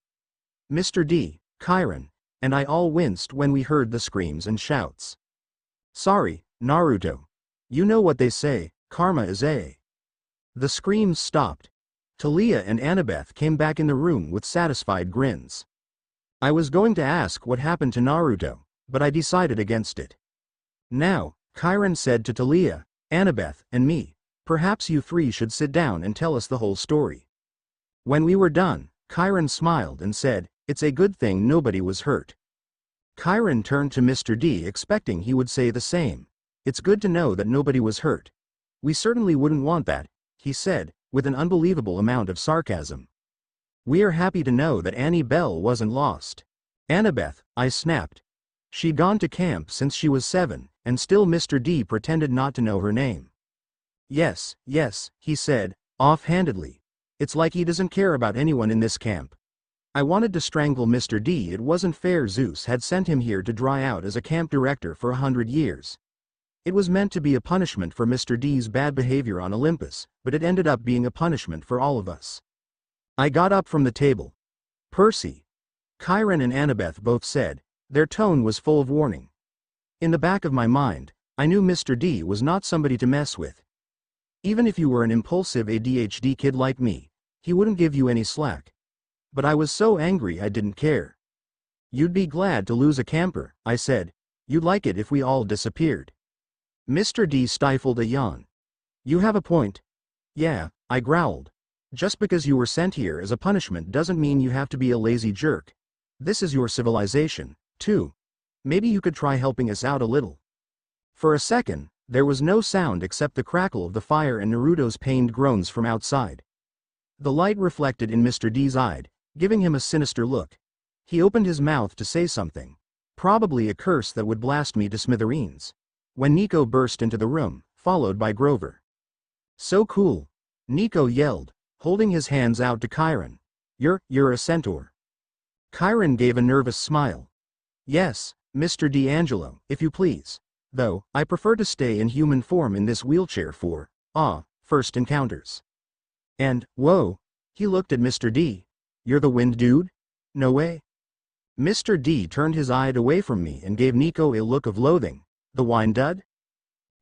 Mr. D, Chiron, and I all winced when we heard the screams and shouts. Sorry, Naruto. You know what they say, karma is a. The screams stopped. Talia and Annabeth came back in the room with satisfied grins. I was going to ask what happened to Naruto, but I decided against it. Now, Chiron said to Talia, Annabeth, and me, perhaps you three should sit down and tell us the whole story. When we were done, Chiron smiled and said, it's a good thing nobody was hurt. Chiron turned to Mr. D expecting he would say the same. It's good to know that nobody was hurt. We certainly wouldn't want that, he said, with an unbelievable amount of sarcasm. We are happy to know that Annie Bell wasn't lost. Annabeth, I snapped. She'd gone to camp since she was seven, and still Mr. D pretended not to know her name. Yes, yes, he said, offhandedly. It's like he doesn't care about anyone in this camp. I wanted to strangle Mr. D. It wasn't fair Zeus had sent him here to dry out as a camp director for a hundred years. It was meant to be a punishment for Mr. D's bad behavior on Olympus, but it ended up being a punishment for all of us. I got up from the table. Percy. Chiron and Annabeth both said, their tone was full of warning. In the back of my mind, I knew Mr. D was not somebody to mess with. Even if you were an impulsive ADHD kid like me, he wouldn't give you any slack. But I was so angry I didn't care. You'd be glad to lose a camper, I said. You'd like it if we all disappeared. Mr. D stifled a yawn. You have a point. Yeah, I growled. Just because you were sent here as a punishment doesn't mean you have to be a lazy jerk. This is your civilization, too. Maybe you could try helping us out a little. For a second, there was no sound except the crackle of the fire and Naruto's pained groans from outside. The light reflected in Mr. D's eye, giving him a sinister look. He opened his mouth to say something. Probably a curse that would blast me to smithereens. When Nico burst into the room, followed by Grover. So cool. Nico yelled, holding his hands out to Chiron. You're, you're a centaur. Chiron gave a nervous smile. Yes, Mr. di Angelo, if you please. Though, I prefer to stay in human form in this wheelchair for, ah, first encounters. And, whoa. He looked at Mr. D, you're the wind dude? No way. Mr. D turned his eye away from me and gave Nico a look of loathing. The wine dud?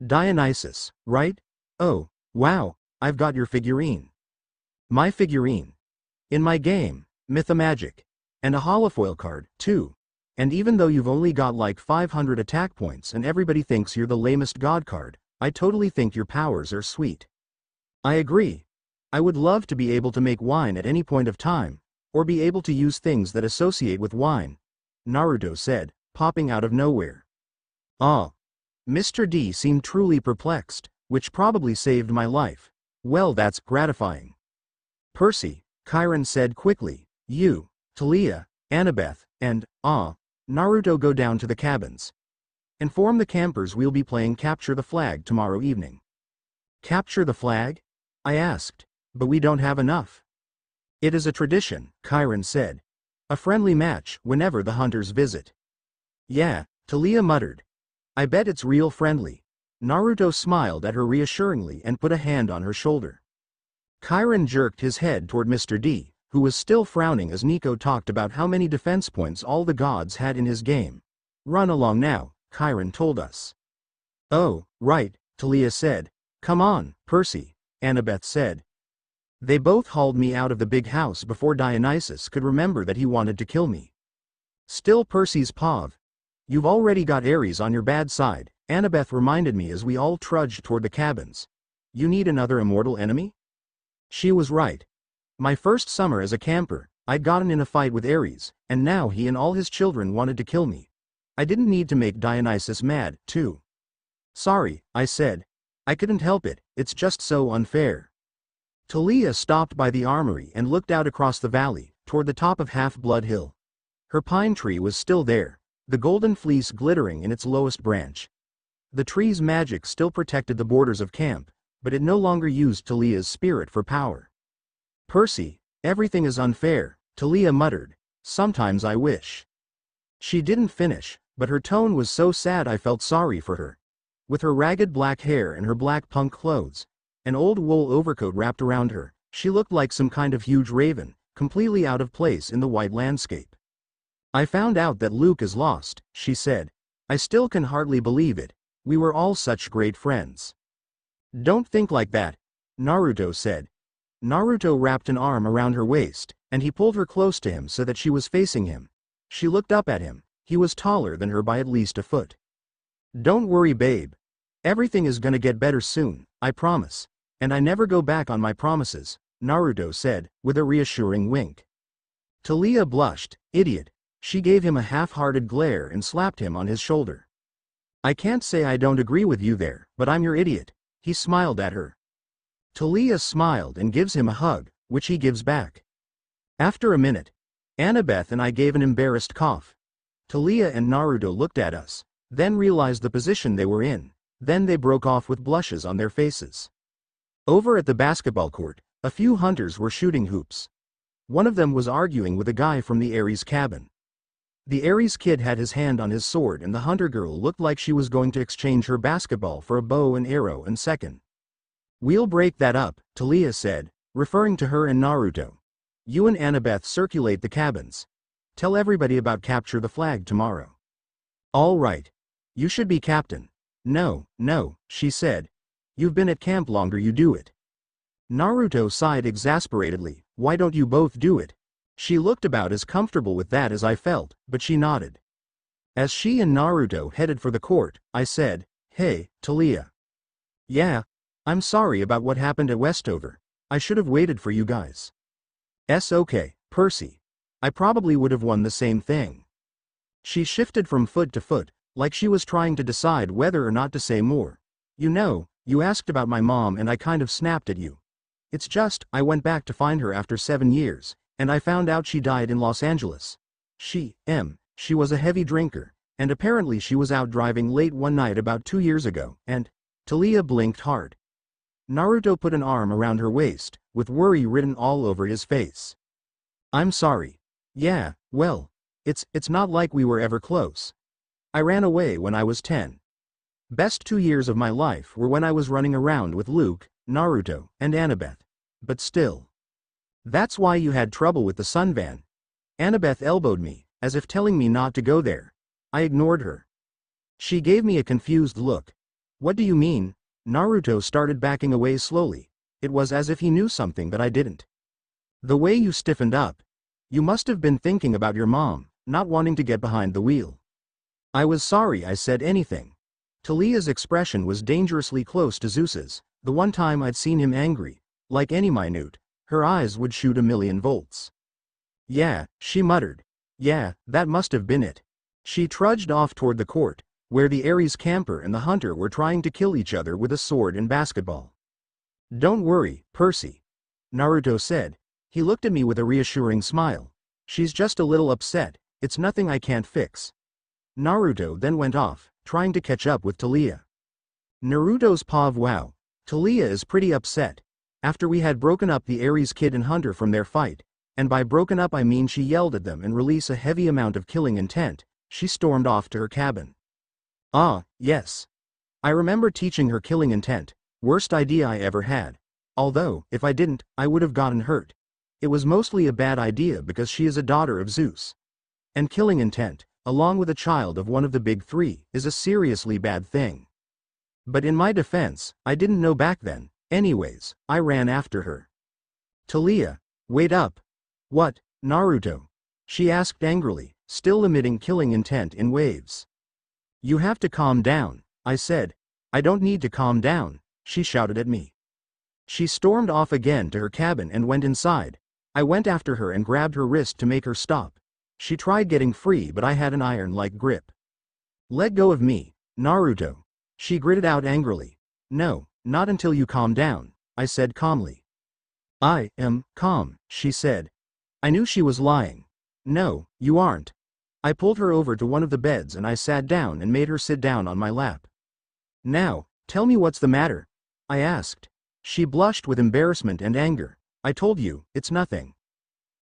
Dionysus, right? Oh, wow, I've got your figurine. My figurine. In my game, Mythomagic. And a holofoil card, too. And even though you've only got like 500 attack points and everybody thinks you're the lamest god card, I totally think your powers are sweet. I agree. I would love to be able to make wine at any point of time, or be able to use things that associate with wine, Naruto said, popping out of nowhere. Ah. Mr. D seemed truly perplexed, which probably saved my life. Well that's gratifying. Percy, Chiron said quickly, you, Talia, Annabeth, and, ah, Naruto go down to the cabins. Inform the campers we'll be playing Capture the Flag tomorrow evening. Capture the flag? I asked, but we don't have enough. It is a tradition, Chiron said. A friendly match whenever the hunters visit. Yeah, Talia muttered. I bet it's real friendly. Naruto smiled at her reassuringly and put a hand on her shoulder. Chiron jerked his head toward Mr. D, who was still frowning as Nico talked about how many defense points all the gods had in his game. Run along now, Chiron told us. Oh, right, Talia said. Come on, Percy. Annabeth said. They both hauled me out of the big house before Dionysus could remember that he wanted to kill me. Still Percy's POV. You've already got Ares on your bad side, Annabeth reminded me as we all trudged toward the cabins. You need another immortal enemy? She was right. My first summer as a camper, I'd gotten in a fight with Ares, and now he and all his children wanted to kill me. I didn't need to make Dionysus mad, too. Sorry, I said. I couldn't help it, it's just so unfair. Talia stopped by the armory and looked out across the valley, toward the top of Half-Blood Hill. Her pine tree was still there, the golden fleece glittering in its lowest branch. The tree's magic still protected the borders of camp, but it no longer used Talia's spirit for power. Percy, everything is unfair, Talia muttered. Sometimes I wish. She didn't finish, but her tone was so sad I felt sorry for her. With her ragged black hair and her black punk clothes, an old wool overcoat wrapped around her, she looked like some kind of huge raven, completely out of place in the white landscape. I found out that Luke is lost, she said. I still can hardly believe it. We were all such great friends. Don't think like that, Naruto said. Naruto wrapped an arm around her waist, and he pulled her close to him so that she was facing him. She looked up at him. He was taller than her by at least a foot. Don't worry babe. Everything is gonna get better soon, I promise. And I never go back on my promises, Naruto said, with a reassuring wink. Talia blushed, idiot, she gave him a half-hearted glare and slapped him on his shoulder. I can't say I don't agree with you there, but I'm your idiot. He smiled at her. Talia smiled and gives him a hug, which he gives back. After a minute, Annabeth and I gave an embarrassed cough. Talia and Naruto looked at us, then realized the position they were in, then they broke off with blushes on their faces. Over at the basketball court, a few hunters were shooting hoops. One of them was arguing with a guy from the Ares cabin. The Ares kid had his hand on his sword and the hunter girl looked like she was going to exchange her basketball for a bow and arrow and second. We'll break that up, Talia said, referring to her and Naruto. You and Annabeth circulate the cabins. Tell everybody about capture the flag tomorrow. All right. You should be captain. No, no, she said. You've been at camp longer you do it. Naruto sighed exasperatedly, why don't you both do it? She looked about as comfortable with that as I felt, but she nodded. As she and Naruto headed for the court, I said, Hey, Talia. Yeah. I'm sorry about what happened at Westover. I should have waited for you guys. S okay, Percy. I probably would have won the same thing. She shifted from foot to foot, like she was trying to decide whether or not to say more. You know, you asked about my mom and I kind of snapped at you. It's just, I went back to find her after seven years, and I found out she died in Los Angeles. She, M, she was a heavy drinker, and apparently she was out driving late one night about two years ago, and, Talia blinked hard. Naruto put an arm around her waist, with worry written all over his face. I'm sorry. Yeah, well, it's, it's not like we were ever close. I ran away when I was 10. Best two years of my life were when I was running around with Luke, Naruto, and Annabeth. But still. That's why you had trouble with the sun van. Annabeth elbowed me, as if telling me not to go there. I ignored her. She gave me a confused look. What do you mean? Naruto started backing away slowly. It was as if he knew something that I didn't. The way you stiffened up. You must have been thinking about your mom, not wanting to get behind the wheel. I was sorry I said anything. Talia's expression was dangerously close to Zeus's, the one time I'd seen him angry, like any minute, her eyes would shoot a million volts. Yeah, she muttered. Yeah, that must have been it. She trudged off toward the court, where the Ares camper and the hunter were trying to kill each other with a sword and basketball. Don't worry, Percy. Naruto said. He looked at me with a reassuring smile. She's just a little upset, it's nothing I can't fix. Naruto then went off, trying to catch up with Talia. Naruto's POV wow. Talia is pretty upset, after we had broken up the Ares kid and Hunter from their fight, and by broken up I mean she yelled at them and released a heavy amount of killing intent, she stormed off to her cabin. Ah, yes. I remember teaching her killing intent, worst idea I ever had. Although, if I didn't, I would have gotten hurt. It was mostly a bad idea because she is a daughter of Zeus. And killing intent, along with a child of one of the big three, is a seriously bad thing. But in my defense, I didn't know back then, Anyways, I ran after her. Talia, wait up. What, Naruto? She asked angrily, still emitting killing intent in waves. You have to calm down, I said. I don't need to calm down, she shouted at me. She stormed off again to her cabin and went inside. I went after her and grabbed her wrist to make her stop. She tried getting free but I had an iron-like grip. Let go of me, Naruto. She gritted out angrily. No, not until you calm down, I said calmly. I am calm, she said. I knew she was lying. No, you aren't. I pulled her over to one of the beds and I sat down and made her sit down on my lap. Now, tell me what's the matter? I asked. She blushed with embarrassment and anger. I told you, it's nothing.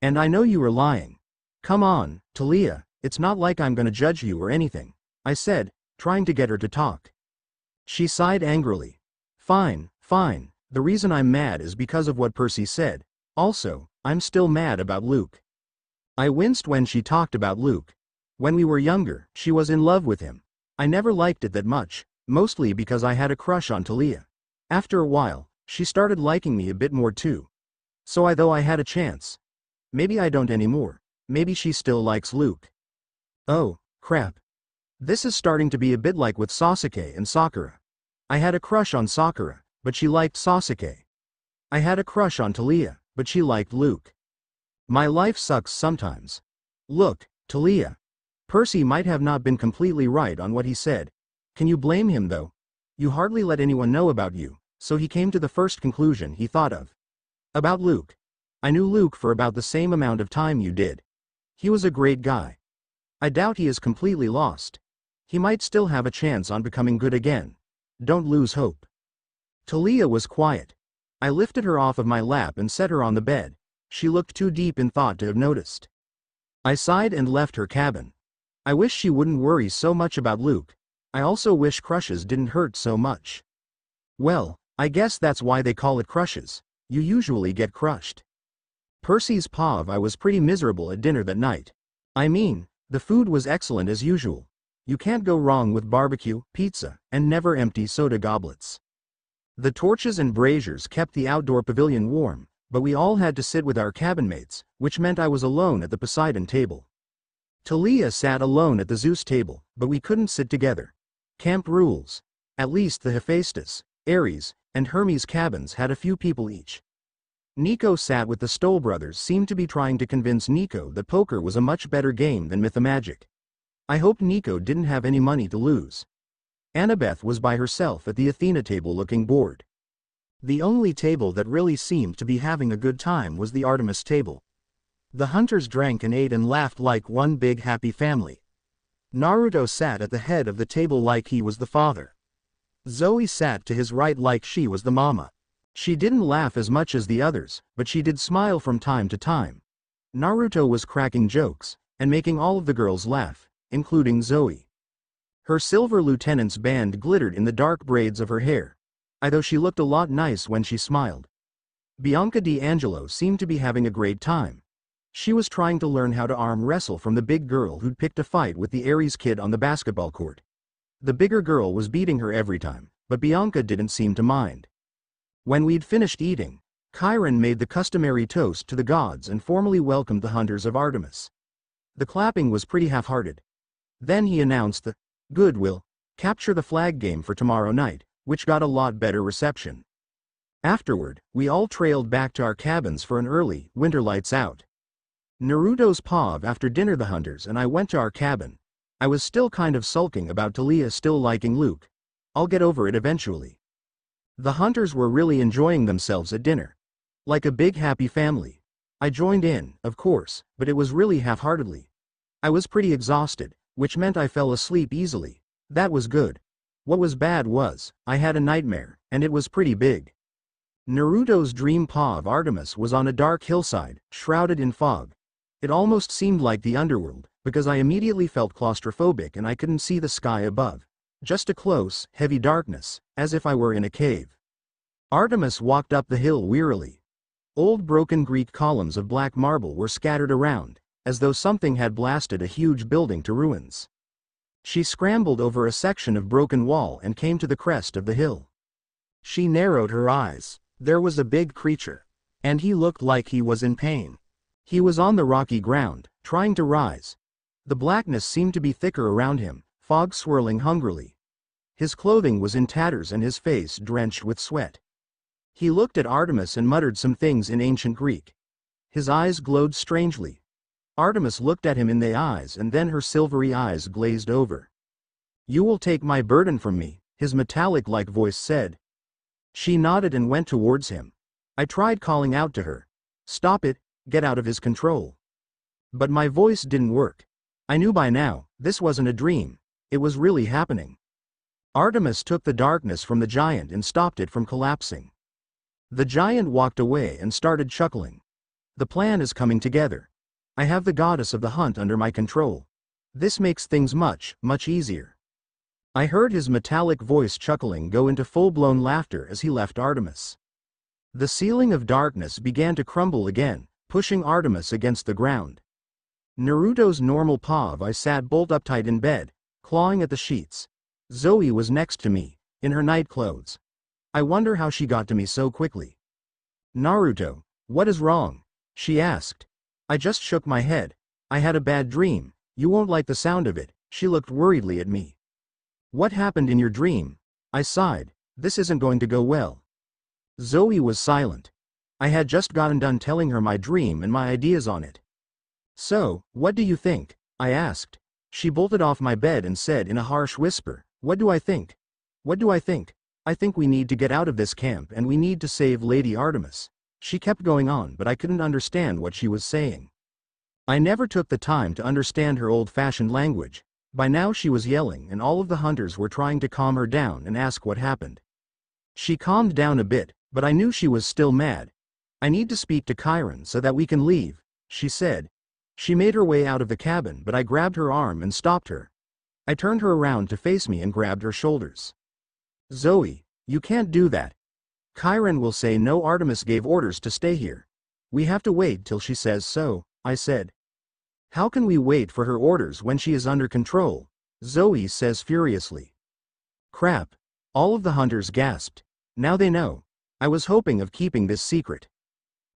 And I know you were lying. Come on, Talia, it's not like I'm gonna judge you or anything, I said, trying to get her to talk. She sighed angrily. Fine, fine, the reason I'm mad is because of what Percy said. Also, I'm still mad about Luke. I winced when she talked about Luke. When we were younger, she was in love with him. I never liked it that much, mostly because I had a crush on Talia. After a while, she started liking me a bit more too. So I though I had a chance. Maybe I don't anymore. Maybe she still likes Luke. Oh, crap. This is starting to be a bit like with Sasuke and Sakura. I had a crush on Sakura, but she liked Sasuke. I had a crush on Talia, but she liked Luke. My life sucks sometimes. Look, Talia. Percy might have not been completely right on what he said. Can you blame him though? You hardly let anyone know about you, so he came to the first conclusion he thought of. About Luke. I knew Luke for about the same amount of time you did. He was a great guy. I doubt he is completely lost. He might still have a chance on becoming good again. Don't lose hope. Talia was quiet. I lifted her off of my lap and set her on the bed. She looked too deep in thought to have noticed. I sighed and left her cabin. I wish she wouldn't worry so much about Luke. I also wish crushes didn't hurt so much. Well, I guess that's why they call it crushes. You usually get crushed. Percy's POV I was pretty miserable at dinner that night. I mean, the food was excellent as usual. You can't go wrong with barbecue, pizza, and never empty soda goblets. The torches and braziers kept the outdoor pavilion warm, but we all had to sit with our cabin mates, which meant I was alone at the Poseidon table. Talia sat alone at the Zeus table, but we couldn't sit together. Camp rules. At least the Hephaestus, Ares, and Hermes cabins had a few people each. Nico sat with the Stoll brothers seemed to be trying to convince Nico that poker was a much better game than Mythomagic. I hoped Nico didn't have any money to lose. Annabeth was by herself at the Athena table looking bored. The only table that really seemed to be having a good time was the Artemis table. The hunters drank and ate and laughed like one big happy family. Naruto sat at the head of the table like he was the father. Zoe sat to his right like she was the mama. She didn't laugh as much as the others, but she did smile from time to time. Naruto was cracking jokes, and making all of the girls laugh, including Zoe. Her silver lieutenant's band glittered in the dark braids of her hair, although she looked a lot nice when she smiled. Bianca di Angelo seemed to be having a great time. She was trying to learn how to arm wrestle from the big girl who'd picked a fight with the Ares kid on the basketball court. The bigger girl was beating her every time, but Bianca didn't seem to mind. When we'd finished eating, Chiron made the customary toast to the gods and formally welcomed the hunters of Artemis. The clapping was pretty half-hearted. Then he announced the Goodwill capture the flag game for tomorrow night, which got a lot better reception. Afterward, we all trailed back to our cabins for an early, winter lights out. Naruto's POV after dinner the hunters and I went to our cabin. I was still kind of sulking about Talia still liking Luke. I'll get over it eventually. The hunters were really enjoying themselves at dinner. Like a big happy family. I joined in, of course, but it was really half-heartedly. I was pretty exhausted, which meant I fell asleep easily. That was good. What was bad was, I had a nightmare, and it was pretty big. Naruto's dream POV Artemis was on a dark hillside, shrouded in fog. It almost seemed like the underworld, because I immediately felt claustrophobic and I couldn't see the sky above. Just a close, heavy darkness, as if I were in a cave. Artemis walked up the hill wearily. Old broken Greek columns of black marble were scattered around, as though something had blasted a huge building to ruins. She scrambled over a section of broken wall and came to the crest of the hill. She narrowed her eyes. There was a big creature. And he looked like he was in pain. He was on the rocky ground, trying to rise. The blackness seemed to be thicker around him, fog swirling hungrily. His clothing was in tatters and his face drenched with sweat. He looked at Artemis and muttered some things in ancient Greek. His eyes glowed strangely. Artemis looked at him in the eyes and then her silvery eyes glazed over. You will take my burden from me, his metallic-like voice said. She nodded and went towards him. I tried calling out to her. Stop it, get out of his control. But my voice didn't work. I knew by now, this wasn't a dream, it was really happening. Artemis took the darkness from the giant and stopped it from collapsing. The giant walked away and started chuckling. The plan is coming together. I have the goddess of the hunt under my control. This makes things much, much easier. I heard his metallic voice chuckling go into full-blown laughter as he left Artemis. The ceiling of darkness began to crumble again, pushing Artemis against the ground. Naruto's normal POV I sat bolt uptight in bed, clawing at the sheets. Zoe was next to me, in her night clothes. I wonder how she got to me so quickly. Naruto, what is wrong? She asked. I just shook my head. I had a bad dream, you won't like the sound of it, she looked worriedly at me. What happened in your dream? I sighed, this isn't going to go well. Zoe was silent. I had just gotten done telling her my dream and my ideas on it. So, what do you think? I asked. She bolted off my bed and said in a harsh whisper, What do I think? What do I think? I think we need to get out of this camp and we need to save Lady Artemis. She kept going on but I couldn't understand what she was saying. I never took the time to understand her old-fashioned language, by now she was yelling and all of the hunters were trying to calm her down and ask what happened. She calmed down a bit, but I knew she was still mad. I need to speak to Chiron so that we can leave, she said. She made her way out of the cabin but I grabbed her arm and stopped her. I turned her around to face me and grabbed her shoulders. Zoe, you can't do that. Chiron will say no Artemis gave orders to stay here. We have to wait till she says so, I said. How can we wait for her orders when she is under control? Zoe says furiously. Crap. All of the hunters gasped. Now they know. I was hoping of keeping this secret.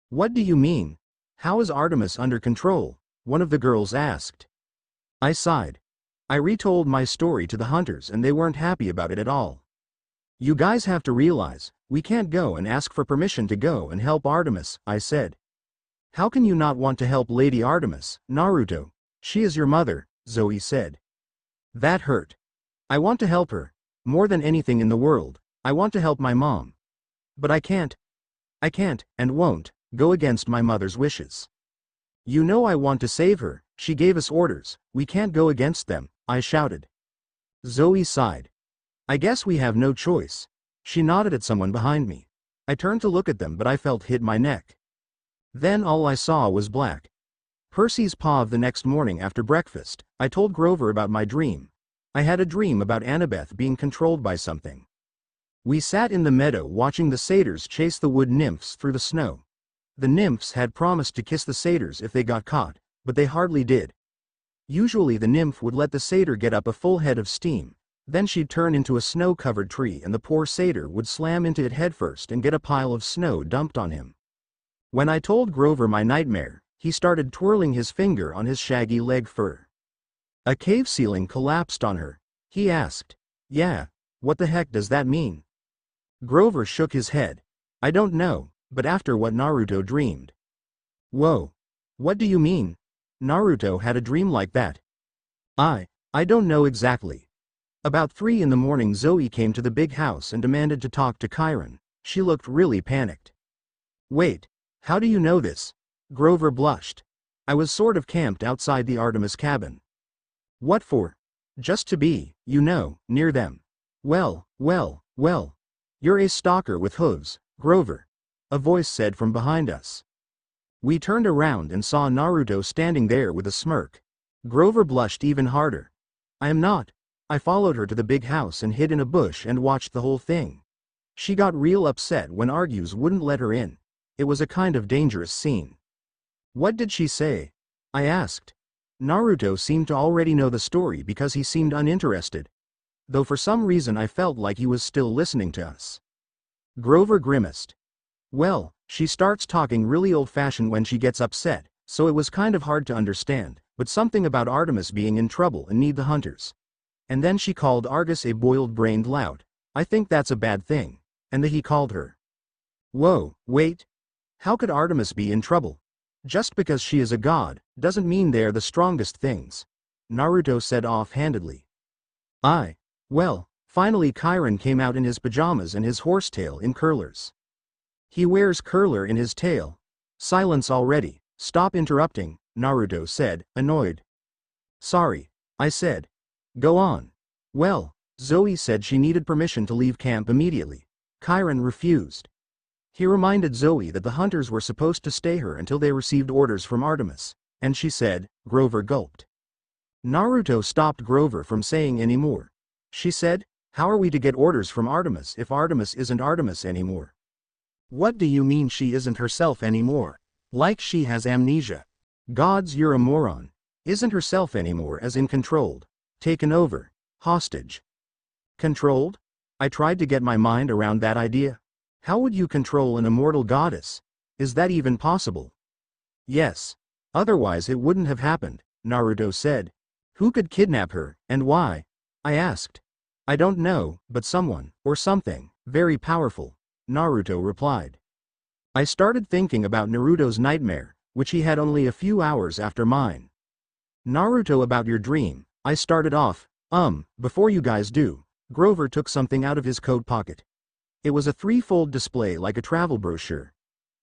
What do you mean? How is Artemis under control? One of the girls asked. I sighed. I retold my story to the hunters and they weren't happy about it at all. You guys have to realize, we can't go and ask for permission to go and help Artemis, I said. How can you not want to help Lady Artemis, Naruto? She is your mother, Zoe said. That hurt. I want to help her. More than anything in the world, I want to help my mom. But I can't. I can't, and won't, go against my mother's wishes. You know I want to save her, she gave us orders, we can't go against them, I shouted. Zoe sighed. I guess we have no choice. She nodded at someone behind me. I turned to look at them but I felt hit my neck. Then all I saw was black. Percy's POV the next morning after breakfast, I told Grover about my dream. I had a dream about Annabeth being controlled by something. We sat in the meadow watching the satyrs chase the wood nymphs through the snow. The nymphs had promised to kiss the satyrs if they got caught, but they hardly did. Usually the nymph would let the satyr get up a full head of steam, then she'd turn into a snow-covered tree and the poor satyr would slam into it headfirst and get a pile of snow dumped on him. When I told Grover my nightmare, he started twirling his finger on his shaggy leg fur. A cave ceiling collapsed on her. He asked, Yeah, what the heck does that mean? Grover shook his head. I don't know, but after what Naruto dreamed. Whoa. What do you mean? Naruto had a dream like that. I, I don't know exactly. About three in the morning Zoe came to the big house and demanded to talk to Chiron. She looked really panicked. Wait, how do you know this? Grover blushed. I was sort of camped outside the Artemis cabin. What for? Just to be, you know, near them. Well, well, well. You're a stalker with hooves, Grover. A voice said from behind us. We turned around and saw Naruto standing there with a smirk. Grover blushed even harder. I am not. I followed her to the big house and hid in a bush and watched the whole thing. She got real upset when Argus wouldn't let her in. It was a kind of dangerous scene. What did she say? I asked. Naruto seemed to already know the story because he seemed uninterested. Though for some reason I felt like he was still listening to us. Grover grimaced. Well, she starts talking really old-fashioned when she gets upset, so it was kind of hard to understand, but something about Artemis being in trouble and need the hunters. And then she called Argus a boiled-brained lout. I think that's a bad thing. And that he called her. Whoa, wait. How could Artemis be in trouble? Just because she is a god, doesn't mean they're the strongest things. Naruto said off-handedly. I. Well, finally Chiron came out in his pajamas and his horsetail in curlers. He wears curler in his tail. Silence already, stop interrupting, Naruto said, annoyed. Sorry, I said. Go on. Well, Zoe said she needed permission to leave camp immediately. Chiron refused. He reminded Zoe that the hunters were supposed to stay her until they received orders from Artemis, and she said, Grover gulped. Naruto stopped Grover from saying any more. She said, how are we to get orders from Artemis if Artemis isn't Artemis anymore? What do you mean she isn't herself anymore? Like she has amnesia. Gods you're a moron. Isn't herself anymore as in controlled. Taken over. Hostage. Controlled? I tried to get my mind around that idea. How would you control an immortal goddess? Is that even possible? Yes. Otherwise it wouldn't have happened, Naruto said. Who could kidnap her, and why? I asked. I don't know, but someone, or something, very powerful, Naruto replied. I started thinking about Naruto's nightmare, which he had only a few hours after mine. Naruto about your dream, I started off, um, before you guys do, Grover took something out of his coat pocket. It was a three-fold display like a travel brochure.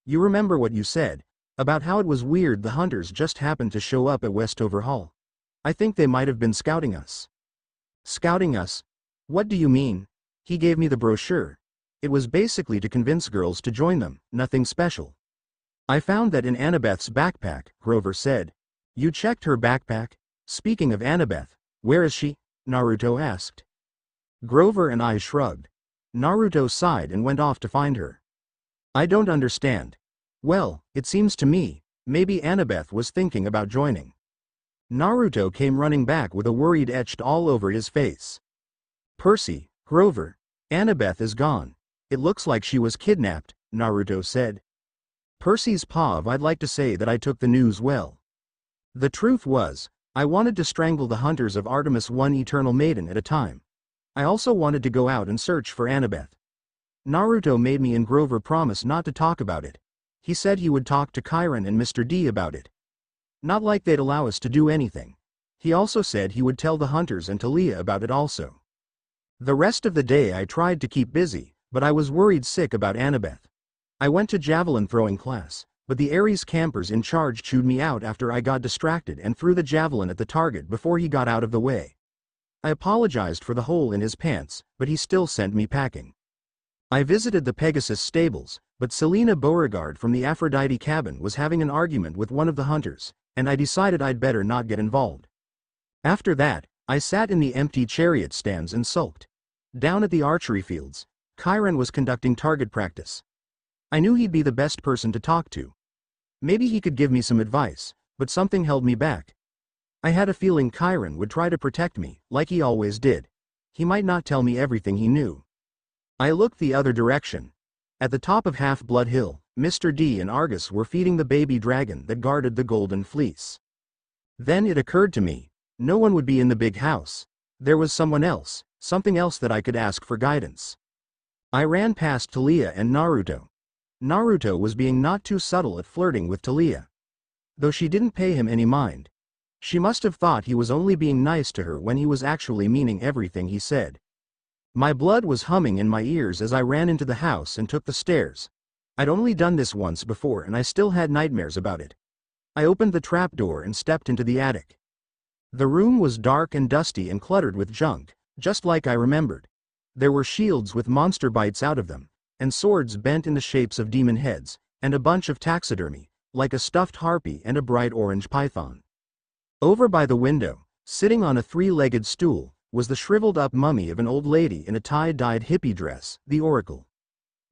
You remember what you said, about how it was weird the hunters just happened to show up at Westover Hall. I think they might have been scouting us. Scouting us? What do you mean? He gave me the brochure. It was basically to convince girls to join them, nothing special. I found that in Annabeth's backpack, Grover said. You checked her backpack? Speaking of Annabeth, where is she? Naruto asked. Grover and I shrugged. Naruto sighed and went off to find her. I don't understand. Well, it seems to me, maybe Annabeth was thinking about joining. Naruto came running back with a worried etched all over his face. Percy, Grover, Annabeth is gone. It looks like she was kidnapped, Naruto said. Percy's POV I'd like to say that I took the news well. The truth was, I wanted to strangle the hunters of Artemis one eternal maiden at a time. I also wanted to go out and search for Annabeth. Naruto made me and Grover promise not to talk about it. He said he would talk to Chiron and Mr. D about it. Not like they'd allow us to do anything. He also said he would tell the hunters and Talia about it also. The rest of the day I tried to keep busy, but I was worried sick about Annabeth. I went to javelin throwing class, but the Ares campers in charge chewed me out after I got distracted and threw the javelin at the target before he got out of the way. I apologized for the hole in his pants, but he still sent me packing. I visited the Pegasus stables, but Silena Beauregard from the Aphrodite cabin was having an argument with one of the hunters, and I decided I'd better not get involved. After that, I sat in the empty chariot stands and sulked. Down at the archery fields, Chiron was conducting target practice. I knew he'd be the best person to talk to. Maybe he could give me some advice, but something held me back. I had a feeling Chiron would try to protect me, like he always did. He might not tell me everything he knew. I looked the other direction. At the top of Half-Blood Hill, Mr. D and Argus were feeding the baby dragon that guarded the Golden Fleece. Then it occurred to me, no one would be in the big house. There was someone else, something else that I could ask for guidance. I ran past Talia and Naruto. Naruto was being not too subtle at flirting with Talia. Though she didn't pay him any mind, she must have thought he was only being nice to her when he was actually meaning everything he said. My blood was humming in my ears as I ran into the house and took the stairs. I'd only done this once before and I still had nightmares about it. I opened the trapdoor and stepped into the attic. The room was dark and dusty and cluttered with junk, just like I remembered. There were shields with monster bites out of them, and swords bent in the shapes of demon heads, and a bunch of taxidermy, like a stuffed harpy and a bright orange python. Over by the window, sitting on a three-legged stool, was the shriveled-up mummy of an old lady in a tie-dyed hippie dress, the Oracle.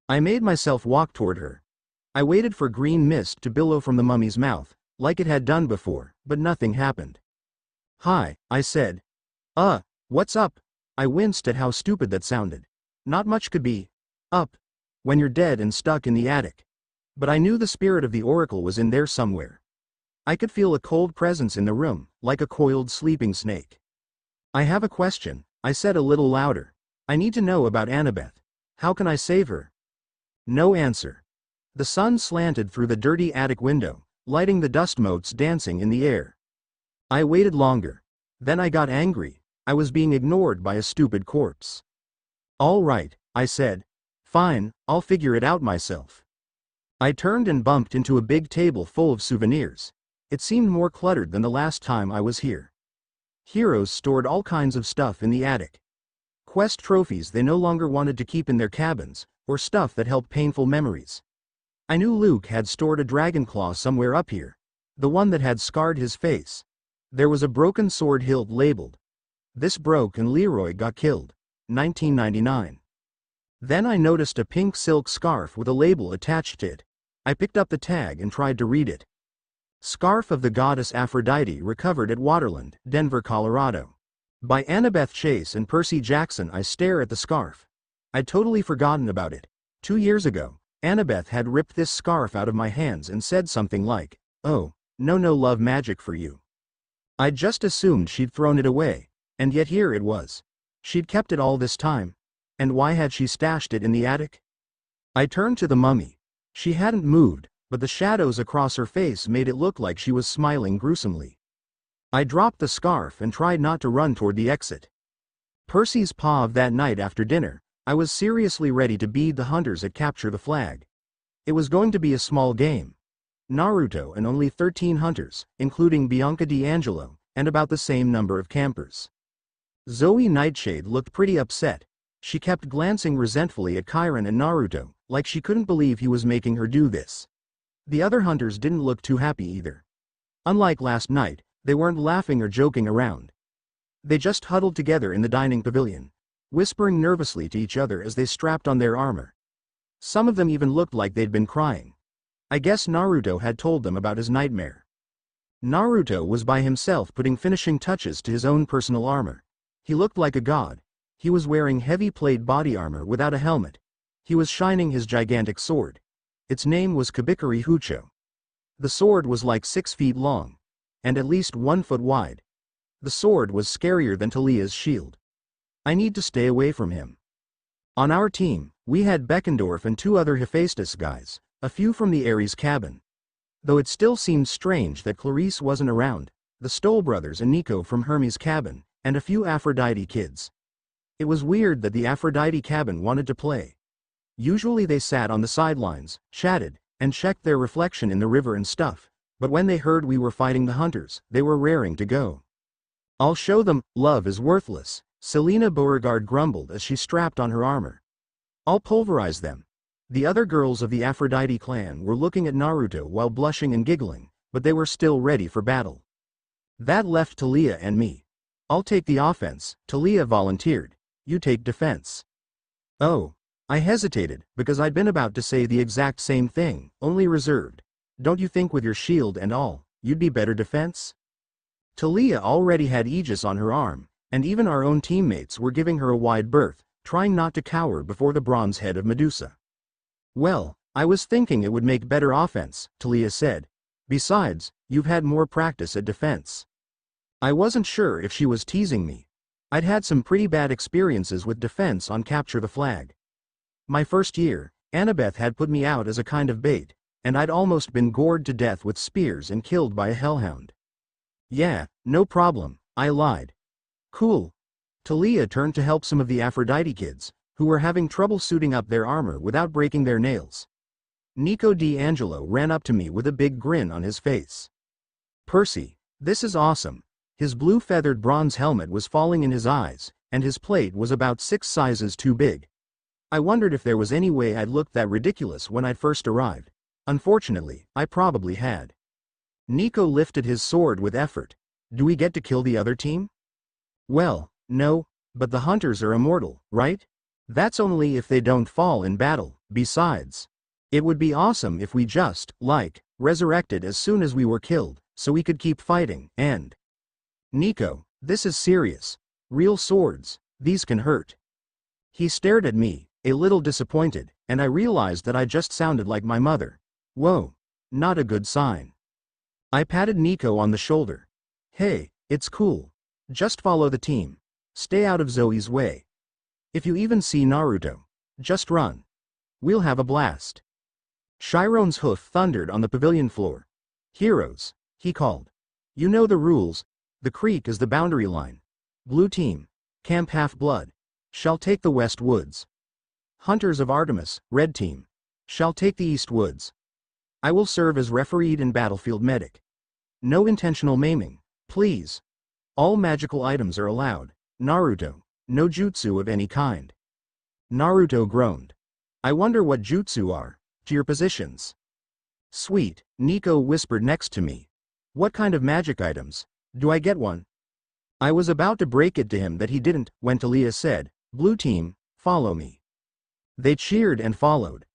I made myself walk toward her. I waited for green mist to billow from the mummy's mouth, like it had done before, but nothing happened. Hi, I said. Uh, what's up? I winced at how stupid that sounded. Not much could be. Up. When you're dead and stuck in the attic. But I knew the spirit of the oracle was in there somewhere. I could feel a cold presence in the room, like a coiled sleeping snake. I have a question, I said a little louder. I need to know about Annabeth. How can I save her? No answer. The sun slanted through the dirty attic window, lighting the dust motes dancing in the air. I waited longer. Then I got angry, I was being ignored by a stupid corpse. All right, I said. Fine, I'll figure it out myself. I turned and bumped into a big table full of souvenirs. It seemed more cluttered than the last time I was here. Heroes stored all kinds of stuff in the attic. Quest trophies they no longer wanted to keep in their cabins, or stuff that held painful memories. I knew Luke had stored a dragon claw somewhere up here. The one that had scarred his face. There was a broken sword hilt labeled. This broke and Leroy got killed. 1999. Then I noticed a pink silk scarf with a label attached to it. I picked up the tag and tried to read it. Scarf of the Goddess Aphrodite recovered at Waterland, Denver, Colorado. By Annabeth Chase and Percy Jackson I stare at the scarf. I'd totally forgotten about it. Two years ago, Annabeth had ripped this scarf out of my hands and said something like, Oh, no no love magic for you. I'd just assumed she'd thrown it away, and yet here it was. She'd kept it all this time. And why had she stashed it in the attic? I turned to the mummy. She hadn't moved, but the shadows across her face made it look like she was smiling gruesomely. I dropped the scarf and tried not to run toward the exit. Percy's POV that night after dinner, I was seriously ready to bead the hunters at capture the flag. It was going to be a small game. Naruto and only 13 hunters, including Bianca di Angelo, and about the same number of campers. Zoe Nightshade looked pretty upset. She kept glancing resentfully at Chiron and Naruto, like she couldn't believe he was making her do this. The other hunters didn't look too happy either. Unlike last night, they weren't laughing or joking around. They just huddled together in the dining pavilion, whispering nervously to each other as they strapped on their armor. Some of them even looked like they'd been crying. I guess Naruto had told them about his nightmare. Naruto was by himself putting finishing touches to his own personal armor. He looked like a god. He was wearing heavy plate body armor without a helmet. He was shining his gigantic sword. Its name was Kubikiri Hocho. The sword was like six feet long. And at least one foot wide. The sword was scarier than Talia's shield. I need to stay away from him. On our team, we had Beckendorf and two other Hephaestus guys, a few from the Ares cabin. Though it still seemed strange that Clarisse wasn't around, the Stoll brothers and Nico from Hermes cabin, and a few Aphrodite kids. It was weird that the Aphrodite cabin wanted to play. Usually they sat on the sidelines, chatted, and checked their reflection in the river and stuff, but when they heard we were fighting the hunters, they were raring to go. I'll show them, love is worthless, Silena Beauregard grumbled as she strapped on her armor. I'll pulverize them. The other girls of the Aphrodite clan were looking at Naruto while blushing and giggling, but they were still ready for battle. That left Talia and me. I'll take the offense, Talia volunteered. You take defense. Oh. I hesitated, because I'd been about to say the exact same thing, only reserved. Don't you think with your shield and all, you'd be better defense? Talia already had Aegis on her arm, and even our own teammates were giving her a wide berth, trying not to cower before the bronze head of Medusa. Well, I was thinking it would make better offense, Talia said. Besides, you've had more practice at defense. I wasn't sure if she was teasing me. I'd had some pretty bad experiences with defense on Capture the Flag. My first year, Annabeth had put me out as a kind of bait, and I'd almost been gored to death with spears and killed by a hellhound. Yeah, no problem, I lied. Cool. Talia turned to help some of the Aphrodite kids, who were having trouble suiting up their armor without breaking their nails. Nico di Angelo ran up to me with a big grin on his face. Percy, this is awesome. His blue feathered bronze helmet was falling in his eyes, and his plate was about six sizes too big. I wondered if there was any way I'd looked that ridiculous when I'd first arrived. Unfortunately, I probably had. Nico lifted his sword with effort. Do we get to kill the other team? Well, no, but the hunters are immortal, right? That's only if they don't fall in battle, besides. It would be awesome if we just, like, resurrected as soon as we were killed, so we could keep fighting, and. Nico, this is serious. Real swords, these can hurt. He stared at me, a little disappointed, and I realized that I just sounded like my mother. Whoa. Not a good sign. I patted Nico on the shoulder. Hey, it's cool. Just follow the team. Stay out of Zoe's way. If you even see Naruto, just run. We'll have a blast. Chiron's hoof thundered on the pavilion floor. Heroes, he called. You know the rules, the creek is the boundary line. Blue team, Camp Half-Blood, shall take the west woods. Hunters of Artemis, red team, shall take the east woods. I will serve as referee and battlefield medic. No intentional maiming, please. All magical items are allowed. Naruto, no jutsu of any kind. Naruto groaned. I wonder what jutsu are, to your positions. Sweet, Nico whispered next to me. What kind of magic items? Do I get one? I was about to break it to him that he didn't, when Talia said, Blue team, follow me. They cheered and followed.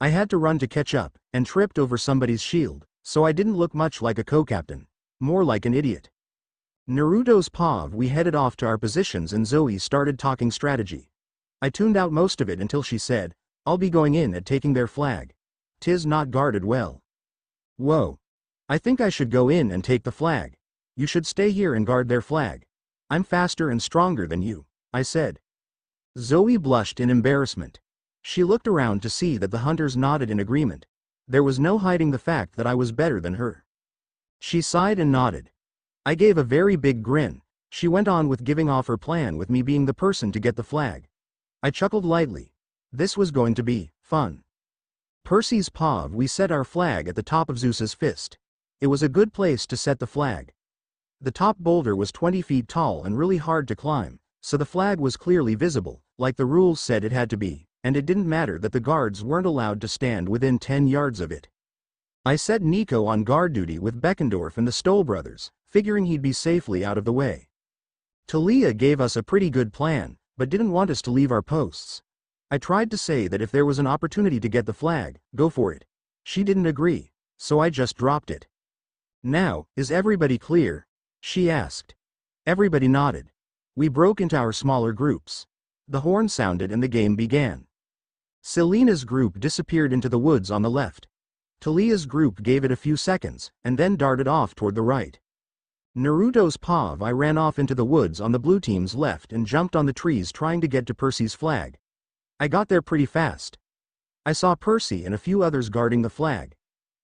I had to run to catch up, and tripped over somebody's shield, so I didn't look much like a co-captain. More like an idiot. Naruto's POV we headed off to our positions and Zoe started talking strategy. I tuned out most of it until she said, I'll be going in at taking their flag. Tis not guarded well. Whoa. I think I should go in and take the flag. You should stay here and guard their flag. I'm faster and stronger than you, I said. Zoe blushed in embarrassment. She looked around to see that the hunters nodded in agreement. There was no hiding the fact that I was better than her. She sighed and nodded. I gave a very big grin. She went on with giving off her plan with me being the person to get the flag. I chuckled lightly. This was going to be fun. Percy's POV we set our flag at the top of Zeus's fist. It was a good place to set the flag. The top boulder was 20 feet tall and really hard to climb, so the flag was clearly visible, like the rules said it had to be, and it didn't matter that the guards weren't allowed to stand within 10 yards of it. I set Nico on guard duty with Beckendorf and the Stoll brothers, figuring he'd be safely out of the way. Talia gave us a pretty good plan, but didn't want us to leave our posts. I tried to say that if there was an opportunity to get the flag, go for it. She didn't agree, so I just dropped it. Now, is everybody clear? She asked. Everybody nodded. We broke into our smaller groups. The horn sounded and the game began. Silena's group disappeared into the woods on the left. Talia's group gave it a few seconds, and then darted off toward the right. Naruto's POV I ran off into the woods on the blue team's left and jumped on the trees trying to get to Percy's flag. I got there pretty fast. I saw Percy and a few others guarding the flag.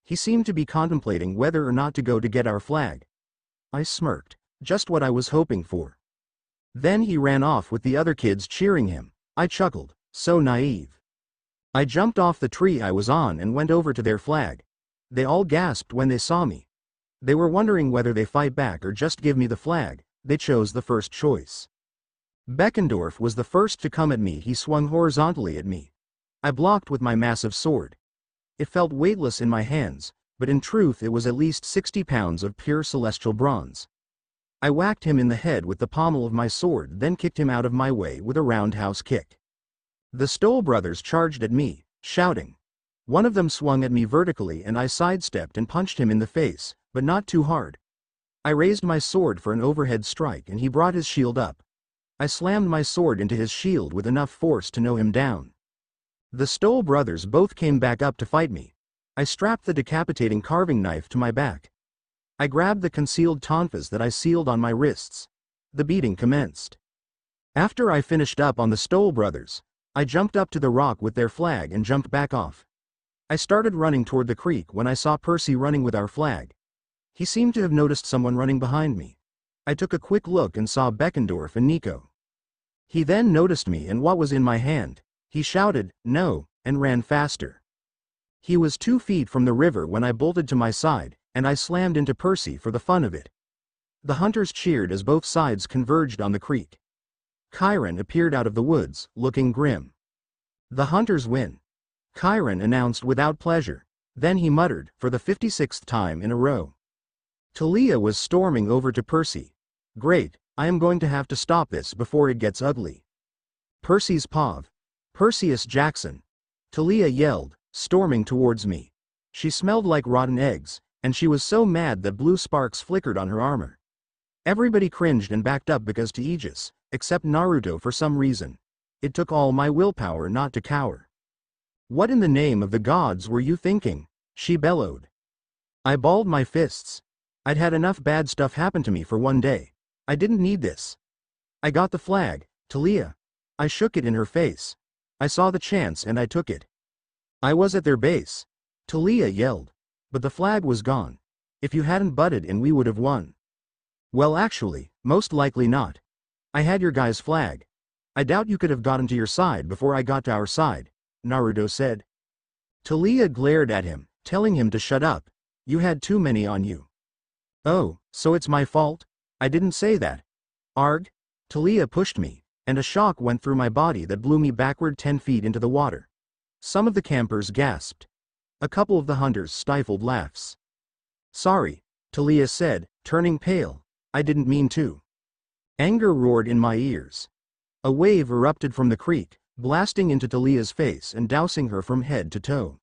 He seemed to be contemplating whether or not to go to get our flag. I smirked, just what I was hoping for. Then he ran off with the other kids cheering him. I chuckled, so naive. I jumped off the tree I was on and went over to their flag. They all gasped when they saw me. They were wondering whether they fight back or just give me the flag, they chose the first choice. Beckendorf was the first to come at me he swung horizontally at me. I blocked with my massive sword. It felt weightless in my hands, but in truth it was at least 60 pounds of pure celestial bronze. I whacked him in the head with the pommel of my sword then kicked him out of my way with a roundhouse kick. The Stoll brothers charged at me, shouting. One of them swung at me vertically and I sidestepped and punched him in the face, but not too hard. I raised my sword for an overhead strike and he brought his shield up. I slammed my sword into his shield with enough force to know him down. The Stoll brothers both came back up to fight me. I strapped the decapitating carving knife to my back. I grabbed the concealed tonfas that I sealed on my wrists. The beating commenced. After I finished up on the Stoll brothers, I jumped up to the rock with their flag and jumped back off. I started running toward the creek when I saw Percy running with our flag. He seemed to have noticed someone running behind me. I took a quick look and saw Beckendorf and Nico. He then noticed me and what was in my hand. He shouted, no, and ran faster. He was two feet from the river when I bolted to my side, and I slammed into Percy for the fun of it. The hunters cheered as both sides converged on the creek. Chiron appeared out of the woods, looking grim. The hunters win. Chiron announced without pleasure. Then he muttered, for the 56th time in a row. Talia was storming over to Percy. Great, I am going to have to stop this before it gets ugly. Percy's POV. Perseus Jackson. Talia yelled, storming towards me. She smelled like rotten eggs, and she was so mad that blue sparks flickered on her armor. Everybody cringed and backed up because to Aegis, except Naruto for some reason. It took all my willpower not to cower. What in the name of the gods were you thinking? She bellowed. I balled my fists. I'd had enough bad stuff happen to me for one day. I didn't need this. I got the flag, Talia. I shook it in her face. I saw the chance and I took it. I was at their base. Talia yelled. But the flag was gone. If you hadn't butted in we would have won. Well actually, most likely not. I had your guy's flag. I doubt you could have gotten to your side before I got to our side, Naruto said. Talia glared at him, telling him to shut up. You had too many on you. Oh, so it's my fault? I didn't say that. Arg? Talia pushed me, and a shock went through my body that blew me backward 10 feet into the water. Some of the campers gasped. A couple of the hunters stifled laughs. Sorry, Talia said, turning pale. I didn't mean to. Anger roared in my ears. A wave erupted from the creek, blasting into Talia's face and dousing her from head to toe.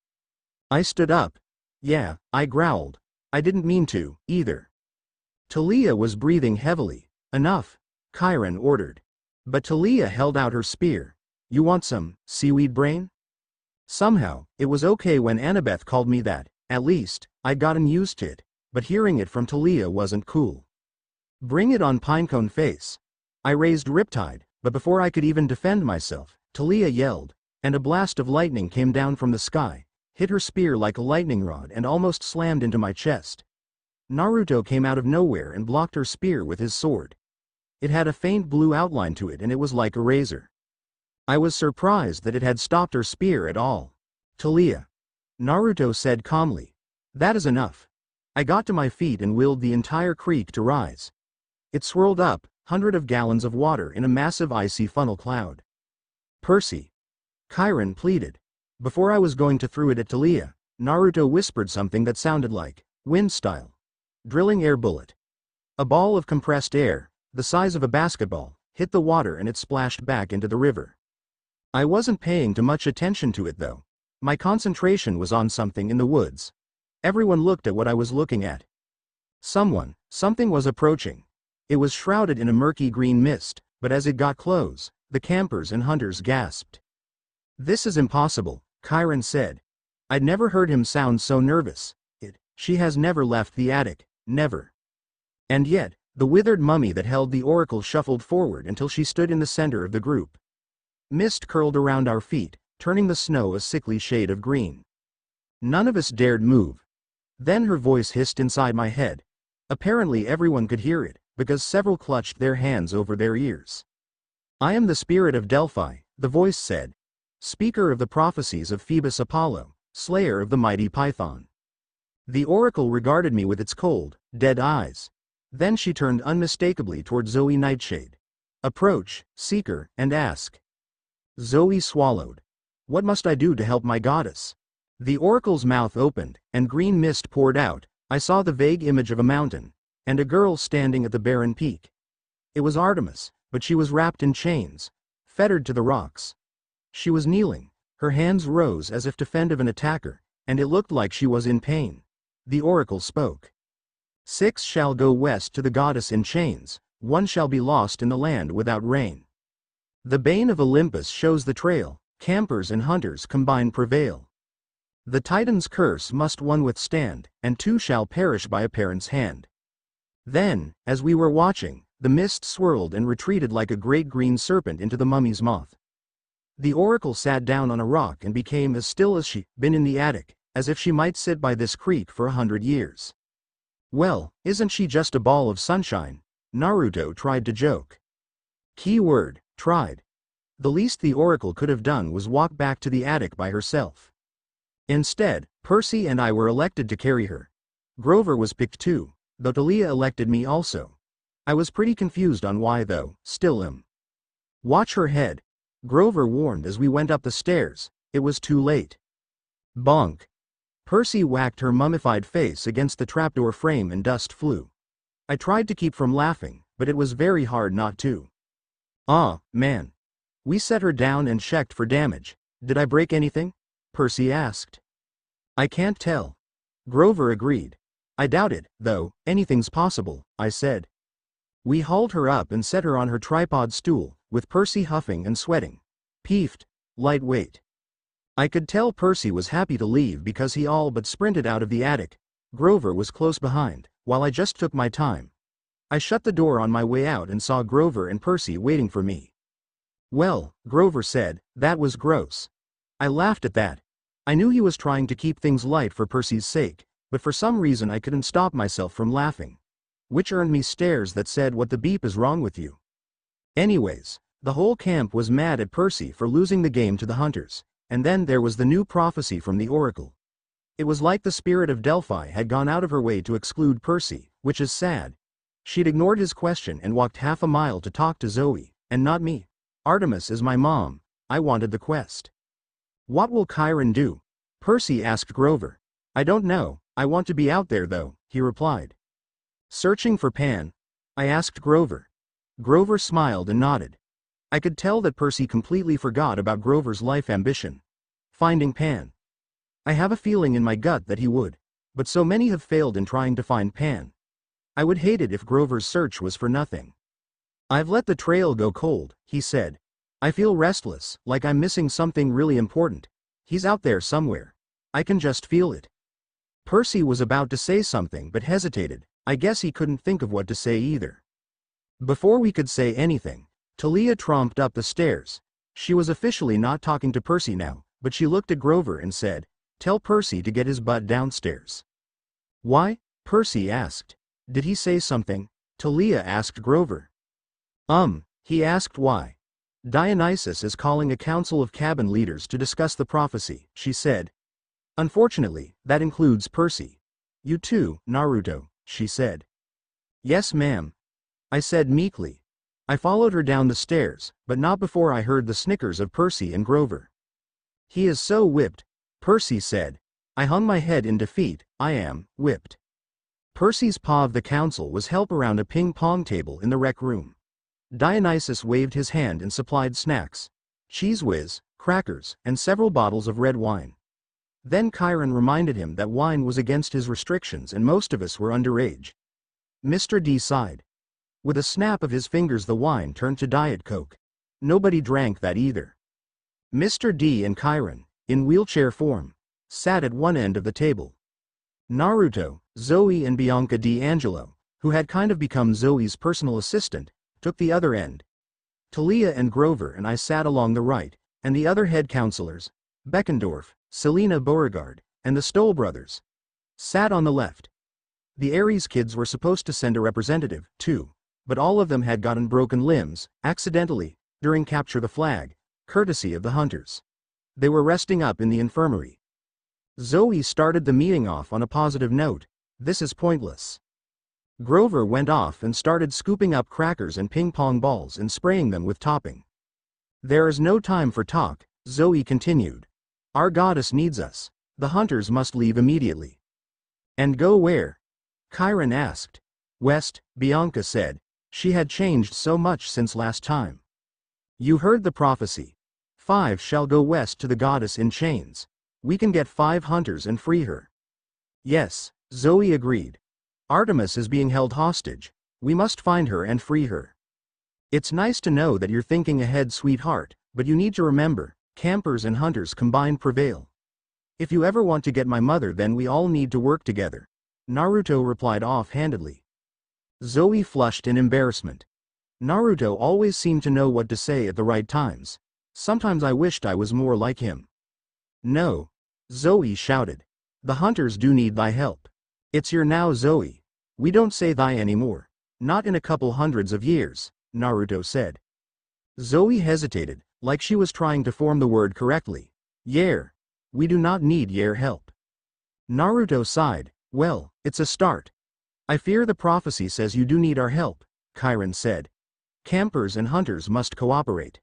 I stood up. Yeah, I growled. I didn't mean to, either. Talia was breathing heavily. Enough, Chiron ordered. But Talia held out her spear. You want some, seaweed brain? Somehow, it was okay when Annabeth called me that, at least, I'd gotten used to it, but hearing it from Talia wasn't cool. Bring it on Pinecone face. I raised Riptide, but before I could even defend myself, Talia yelled, and a blast of lightning came down from the sky, hit her spear like a lightning rod and almost slammed into my chest. Naruto came out of nowhere and blocked her spear with his sword. It had a faint blue outline to it and it was like a razor. I was surprised that it had stopped her spear at all. Talia. Naruto said calmly. That is enough. I got to my feet and willed the entire creek to rise. It swirled up, hundred of gallons of water in a massive icy funnel cloud. Percy. Chiron pleaded. Before I was going to throw it at Talia, Naruto whispered something that sounded like, wind style. Drilling air bullet. A ball of compressed air, the size of a basketball, hit the water and it splashed back into the river. I wasn't paying too much attention to it though. My concentration was on something in the woods. Everyone looked at what I was looking at. Someone, something was approaching. It was shrouded in a murky green mist, but as it got close, the campers and hunters gasped. This is impossible, Chiron said. I'd never heard him sound so nervous. It, she has never left the attic, never. And yet, the withered mummy that held the oracle shuffled forward until she stood in the center of the group. Mist curled around our feet, turning the snow a sickly shade of green. None of us dared move. Then her voice hissed inside my head. Apparently everyone could hear it, because several clutched their hands over their ears. I am the spirit of Delphi, the voice said. Speaker of the prophecies of Phoebus Apollo, slayer of the mighty Python. The oracle regarded me with its cold, dead eyes. Then she turned unmistakably toward Zoe Nightshade. Approach, seeker, and ask. Zoe swallowed. What must I do to help my goddess? The oracle's mouth opened, and green mist poured out. I saw the vague image of a mountain, and a girl standing at the barren peak. It was Artemis, but she was wrapped in chains, fettered to the rocks. She was kneeling, her hands rose as if to fend of an attacker, and it looked like she was in pain. The oracle spoke. Six shall go west to the goddess in chains, one shall be lost in the land without rain. The bane of Olympus shows the trail, campers and hunters combine prevail. The Titan's curse must one withstand, and two shall perish by a parent's hand. Then, as we were watching, the mist swirled and retreated like a great green serpent into the mummy's moth. The oracle sat down on a rock and became as still as she been in the attic, as if she might sit by this creek for a hundred years. Well, isn't she just a ball of sunshine? Naruto tried to joke. Key word, tried. The least the oracle could have done was walk back to the attic by herself. Instead, Percy and I were elected to carry her. Grover was picked too, though Talia elected me also. I was pretty confused on why though, still am. Watch her head. Grover warned as we went up the stairs, it was too late. Bonk. Percy whacked her mummified face against the trapdoor frame and dust flew. I tried to keep from laughing, but it was very hard not to. Ah, man. We set her down and checked for damage. Did I break anything? Percy asked. I can't tell. Grover agreed. I doubt it, though, anything's possible, I said. We hauled her up and set her on her tripod stool, with Percy huffing and sweating. Peeved. Lightweight. I could tell Percy was happy to leave because he all but sprinted out of the attic. Grover was close behind, while I just took my time. I shut the door on my way out and saw Grover and Percy waiting for me. Well, Grover said, that was gross. I laughed at that. I knew he was trying to keep things light for Percy's sake, but for some reason I couldn't stop myself from laughing. Which earned me stares that said what the beep is wrong with you. Anyways, the whole camp was mad at Percy for losing the game to the hunters, and then there was the new prophecy from the oracle. It was like the spirit of Delphi had gone out of her way to exclude Percy, which is sad, She'd ignored his question and walked half a mile to talk to Zoe, and not me. Artemis is my mom. I wanted the quest. What will Chiron do? Percy asked Grover. I don't know, I want to be out there though, he replied. Searching for Pan? I asked Grover. Grover smiled and nodded. I could tell that Percy completely forgot about Grover's life ambition. Finding Pan. I have a feeling in my gut that he would. But so many have failed in trying to find Pan. I would hate it if Grover's search was for nothing. I've let the trail go cold, he said. I feel restless, like I'm missing something really important. He's out there somewhere. I can just feel it. Percy was about to say something but hesitated, I guess he couldn't think of what to say either. Before we could say anything, Talia tromped up the stairs. She was officially not talking to Percy now, but she looked at Grover and said, Tell Percy to get his butt downstairs. Why? Percy asked. Did he say something? Talia asked Grover. Um, he asked why. Dionysus is calling a council of cabin leaders to discuss the prophecy, she said. Unfortunately, that includes Percy. You too, Naruto, she said. Yes ma'am. I said meekly. I followed her down the stairs, but not before I heard the snickers of Percy and Grover. He is so whipped, Percy said. I hung my head in defeat, I am, whipped. Percy's POV the council was help around a ping-pong table in the rec room. Dionysus waved his hand and supplied snacks. Cheez Whiz, crackers, and several bottles of red wine. Then Chiron reminded him that wine was against his restrictions and most of us were underage. Mr. D sighed. With a snap of his fingers the wine turned to Diet Coke. Nobody drank that either. Mr. D and Chiron, in wheelchair form, sat at one end of the table. Naruto, Zoe and Bianca di Angelo, who had kind of become Zoe's personal assistant, took the other end. Talia and Grover and I sat along the right, and the other head counselors, Beckendorf, Silena Beauregard, and the Stoll brothers, sat on the left. The Ares kids were supposed to send a representative, too, but all of them had gotten broken limbs, accidentally, during Capture the Flag, courtesy of the hunters. They were resting up in the infirmary, Zoe started the meeting off on a positive note, this is pointless. Grover went off and started scooping up crackers and ping-pong balls and spraying them with topping. There is no time for talk, Zoe continued. Our goddess needs us. The hunters must leave immediately. And go where? Chiron asked. West, Bianca said. She had changed so much since last time. You heard the prophecy. Five shall go west to the goddess in chains. We can get five hunters and free her. Yes, Zoe agreed. Artemis is being held hostage. We must find her and free her. It's nice to know that you're thinking ahead sweetheart, but you need to remember, campers and hunters combined prevail. If you ever want to get my mother then we all need to work together. Naruto replied off-handedly. Zoe flushed in embarrassment. Naruto always seemed to know what to say at the right times. Sometimes I wished I was more like him. No. Zoe shouted. The hunters do need thy help. It's your now Zoe. We don't say thy anymore. Not in a couple hundreds of years, Naruto said. Zoe hesitated, like she was trying to form the word correctly. Yer. We do not need yer help. Naruto sighed, well, it's a start. I fear the prophecy says you do need our help, Chiron said. Campers and hunters must cooperate.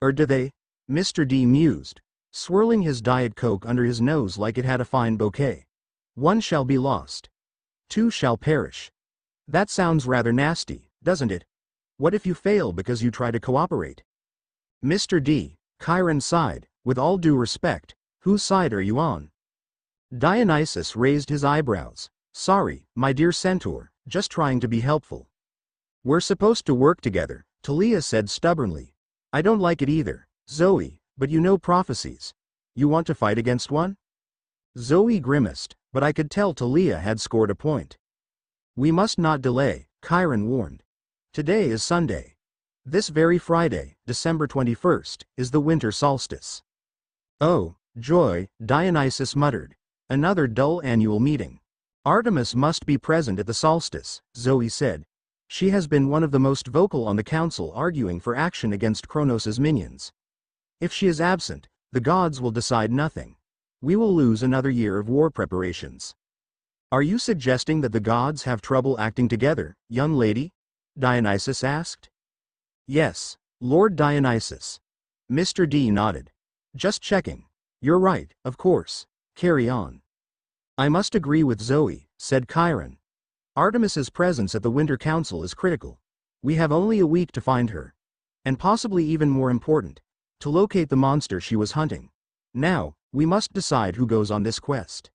Or do they? Mr. D mused swirling his Diet Coke under his nose like it had a fine bouquet. One shall be lost. Two shall perish. That sounds rather nasty, doesn't it? What if you fail because you try to cooperate? Mr. D, Chiron sighed, with all due respect, whose side are you on? Dionysus raised his eyebrows. Sorry, my dear centaur, just trying to be helpful. We're supposed to work together, Talia said stubbornly. I don't like it either, Zoe, but you know prophecies. You want to fight against one? Zoe grimaced, but I could tell Talia had scored a point. We must not delay, Chiron warned. Today is Sunday. This very Friday, December 21st, is the winter solstice. Oh, joy, Dionysus muttered. Another dull annual meeting. Artemis must be present at the solstice, Zoe said. She has been one of the most vocal on the council arguing for action against Kronos' minions. If she is absent, the gods will decide nothing. We will lose another year of war preparations. Are you suggesting that the gods have trouble acting together, young lady? Dionysus asked. Yes, Lord Dionysus. Mr. D nodded. Just checking. You're right, of course. Carry on. I must agree with Zoe, said Chiron. Artemis's presence at the Winter Council is critical. We have only a week to find her. And possibly even more important, to locate the monster she was hunting. Now, we must decide who goes on this quest.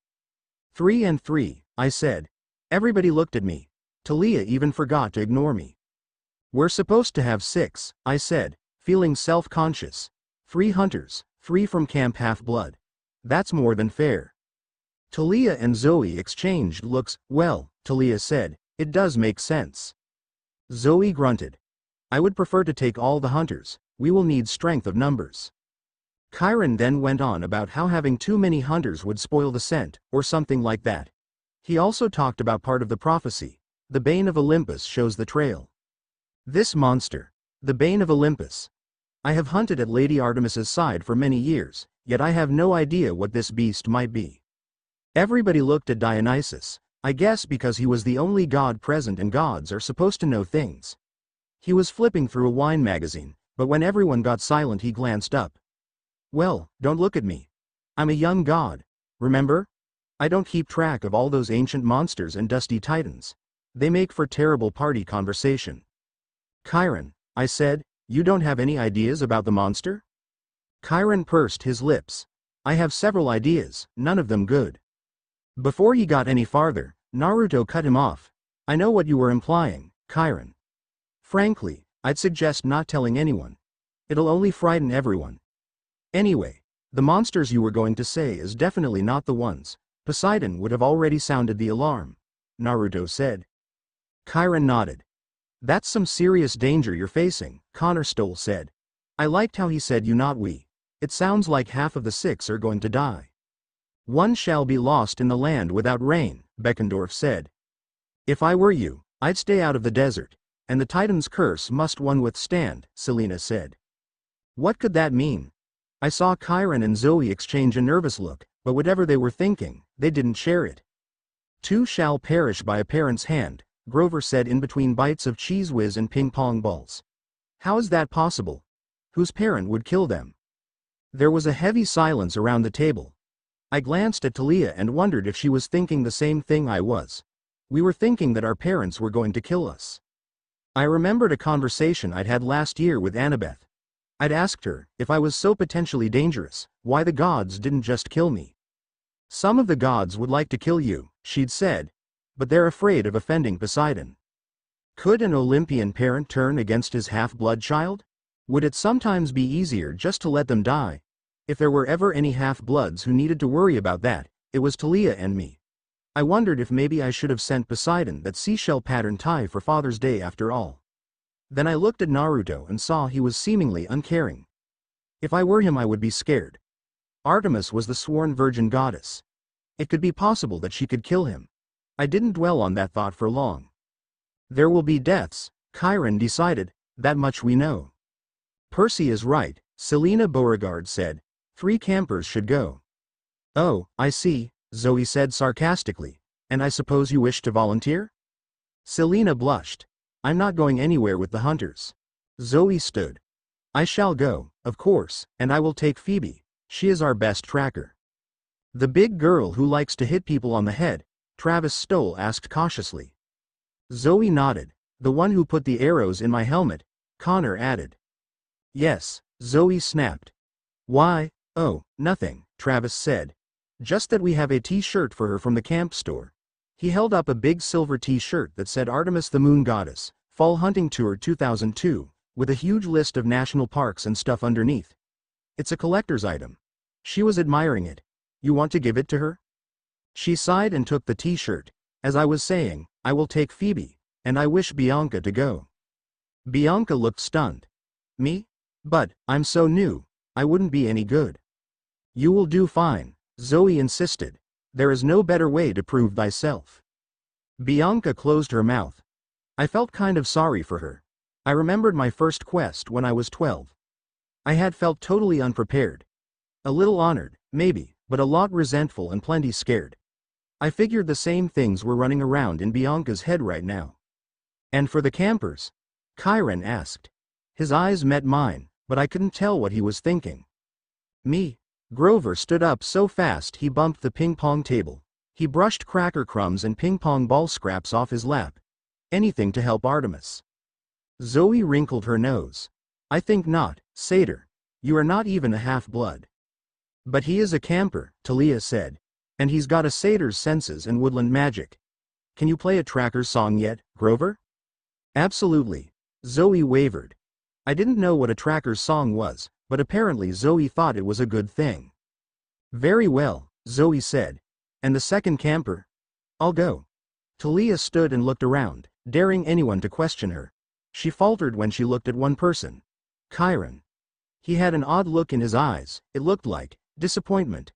Three and three, I said. Everybody looked at me. Talia even forgot to ignore me. We're supposed to have six, I said, feeling self-conscious. Three hunters, three from Camp Half-Blood. That's more than fair. Talia and Zoe exchanged looks, well, Talia said, it does make sense. Zoe grunted. I would prefer to take all the hunters, we will need strength of numbers. Chiron then went on about how having too many hunters would spoil the scent, or something like that. He also talked about part of the prophecy. The Bane of Olympus shows the trail. This monster. The Bane of Olympus. I have hunted at Lady Artemis's side for many years, yet I have no idea what this beast might be. Everybody looked at Dionysus, I guess because he was the only god present and gods are supposed to know things. He was flipping through a wine magazine, but when everyone got silent he glanced up. Well, don't look at me. I'm a young god. Remember? I don't keep track of all those ancient monsters and dusty titans. They make for terrible party conversation. Chiron, I said, you don't have any ideas about the monster? Chiron pursed his lips. I have several ideas, none of them good. Before he got any farther, Naruto cut him off. I know what you were implying, Chiron. Frankly, I'd suggest not telling anyone. It'll only frighten everyone. Anyway, the monsters you were going to say is definitely not the ones. Poseidon would have already sounded the alarm. Naruto said. Chiron nodded. That's some serious danger you're facing, Connor Stoll said. I liked how he said you not we. It sounds like half of the six are going to die. One shall be lost in the land without rain, Beckendorf said. If I were you, I'd stay out of the desert, and the Titan's curse must one withstand, Silena said. What could that mean? I saw Chiron and Zoe exchange a nervous look, but whatever they were thinking, they didn't share it. Two shall perish by a parent's hand, Grover said in between bites of Cheez Whiz and ping pong balls. How is that possible? Whose parent would kill them? There was a heavy silence around the table. I glanced at Talia and wondered if she was thinking the same thing I was. We were thinking that our parents were going to kill us. I remembered a conversation I'd had last year with Annabeth. I'd asked her, if I was so potentially dangerous, why the gods didn't just kill me. Some of the gods would like to kill you, she'd said, but they're afraid of offending Poseidon. Could an Olympian parent turn against his half-blood child? Would it sometimes be easier just to let them die? If there were ever any half-bloods who needed to worry about that, it was Talia and me. I wondered if maybe I should have sent Poseidon that seashell pattern tie for Father's Day after all. Then I looked at Naruto and saw he was seemingly uncaring. If I were him I would be scared. Artemis was the sworn virgin goddess. It could be possible that she could kill him. I didn't dwell on that thought for long. There will be deaths, Chiron decided, that much we know. Percy is right, Silena Beauregard said. Three campers should go. Oh, I see, Zoe said sarcastically. And I suppose you wish to volunteer? Silena blushed. I'm not going anywhere with the hunters. Zoe stood. I shall go, of course, and I will take Phoebe. She is our best tracker. The big girl who likes to hit people on the head, Travis Stoll asked cautiously. Zoe nodded. The one who put the arrows in my helmet, Connor added. Yes, Zoe snapped. Why, oh, nothing, Travis said. Just that we have a t-shirt for her from the camp store. He held up a big silver t-shirt that said Artemis the Moon Goddess, Fall Hunting Tour 2002, with a huge list of national parks and stuff underneath. It's a collector's item. She was admiring it. You want to give it to her? She sighed and took the t-shirt. As I was saying, I will take Phoebe, and I wish Bianca to go. Bianca looked stunned. Me? But, I'm so new, I wouldn't be any good. You will do fine, Zoe insisted. There is no better way to prove thyself. Bianca closed her mouth. I felt kind of sorry for her. I remembered my first quest when I was 12. I had felt totally unprepared. A little honored, maybe, but a lot resentful and plenty scared. I figured the same things were running around in Bianca's head right now. And for the campers? Chiron asked. His eyes met mine, but I couldn't tell what he was thinking. Me? Grover stood up so fast he bumped the ping-pong table. He brushed cracker crumbs and ping-pong ball scraps off his lap. Anything to help Artemis. Zoe wrinkled her nose. I think not, Satyr. You are not even a half-blood. But he is a camper, Thalia said. And he's got a satyr's senses and woodland magic. Can you play a tracker song yet, Grover? Absolutely. Zoe wavered. I didn't know what a tracker's song was, but apparently Zoe thought it was a good thing. Very well, Zoe said. And the second camper? I'll go. Thalia stood and looked around, daring anyone to question her. She faltered when she looked at one person. Chiron. He had an odd look in his eyes, it looked like, Disappointment.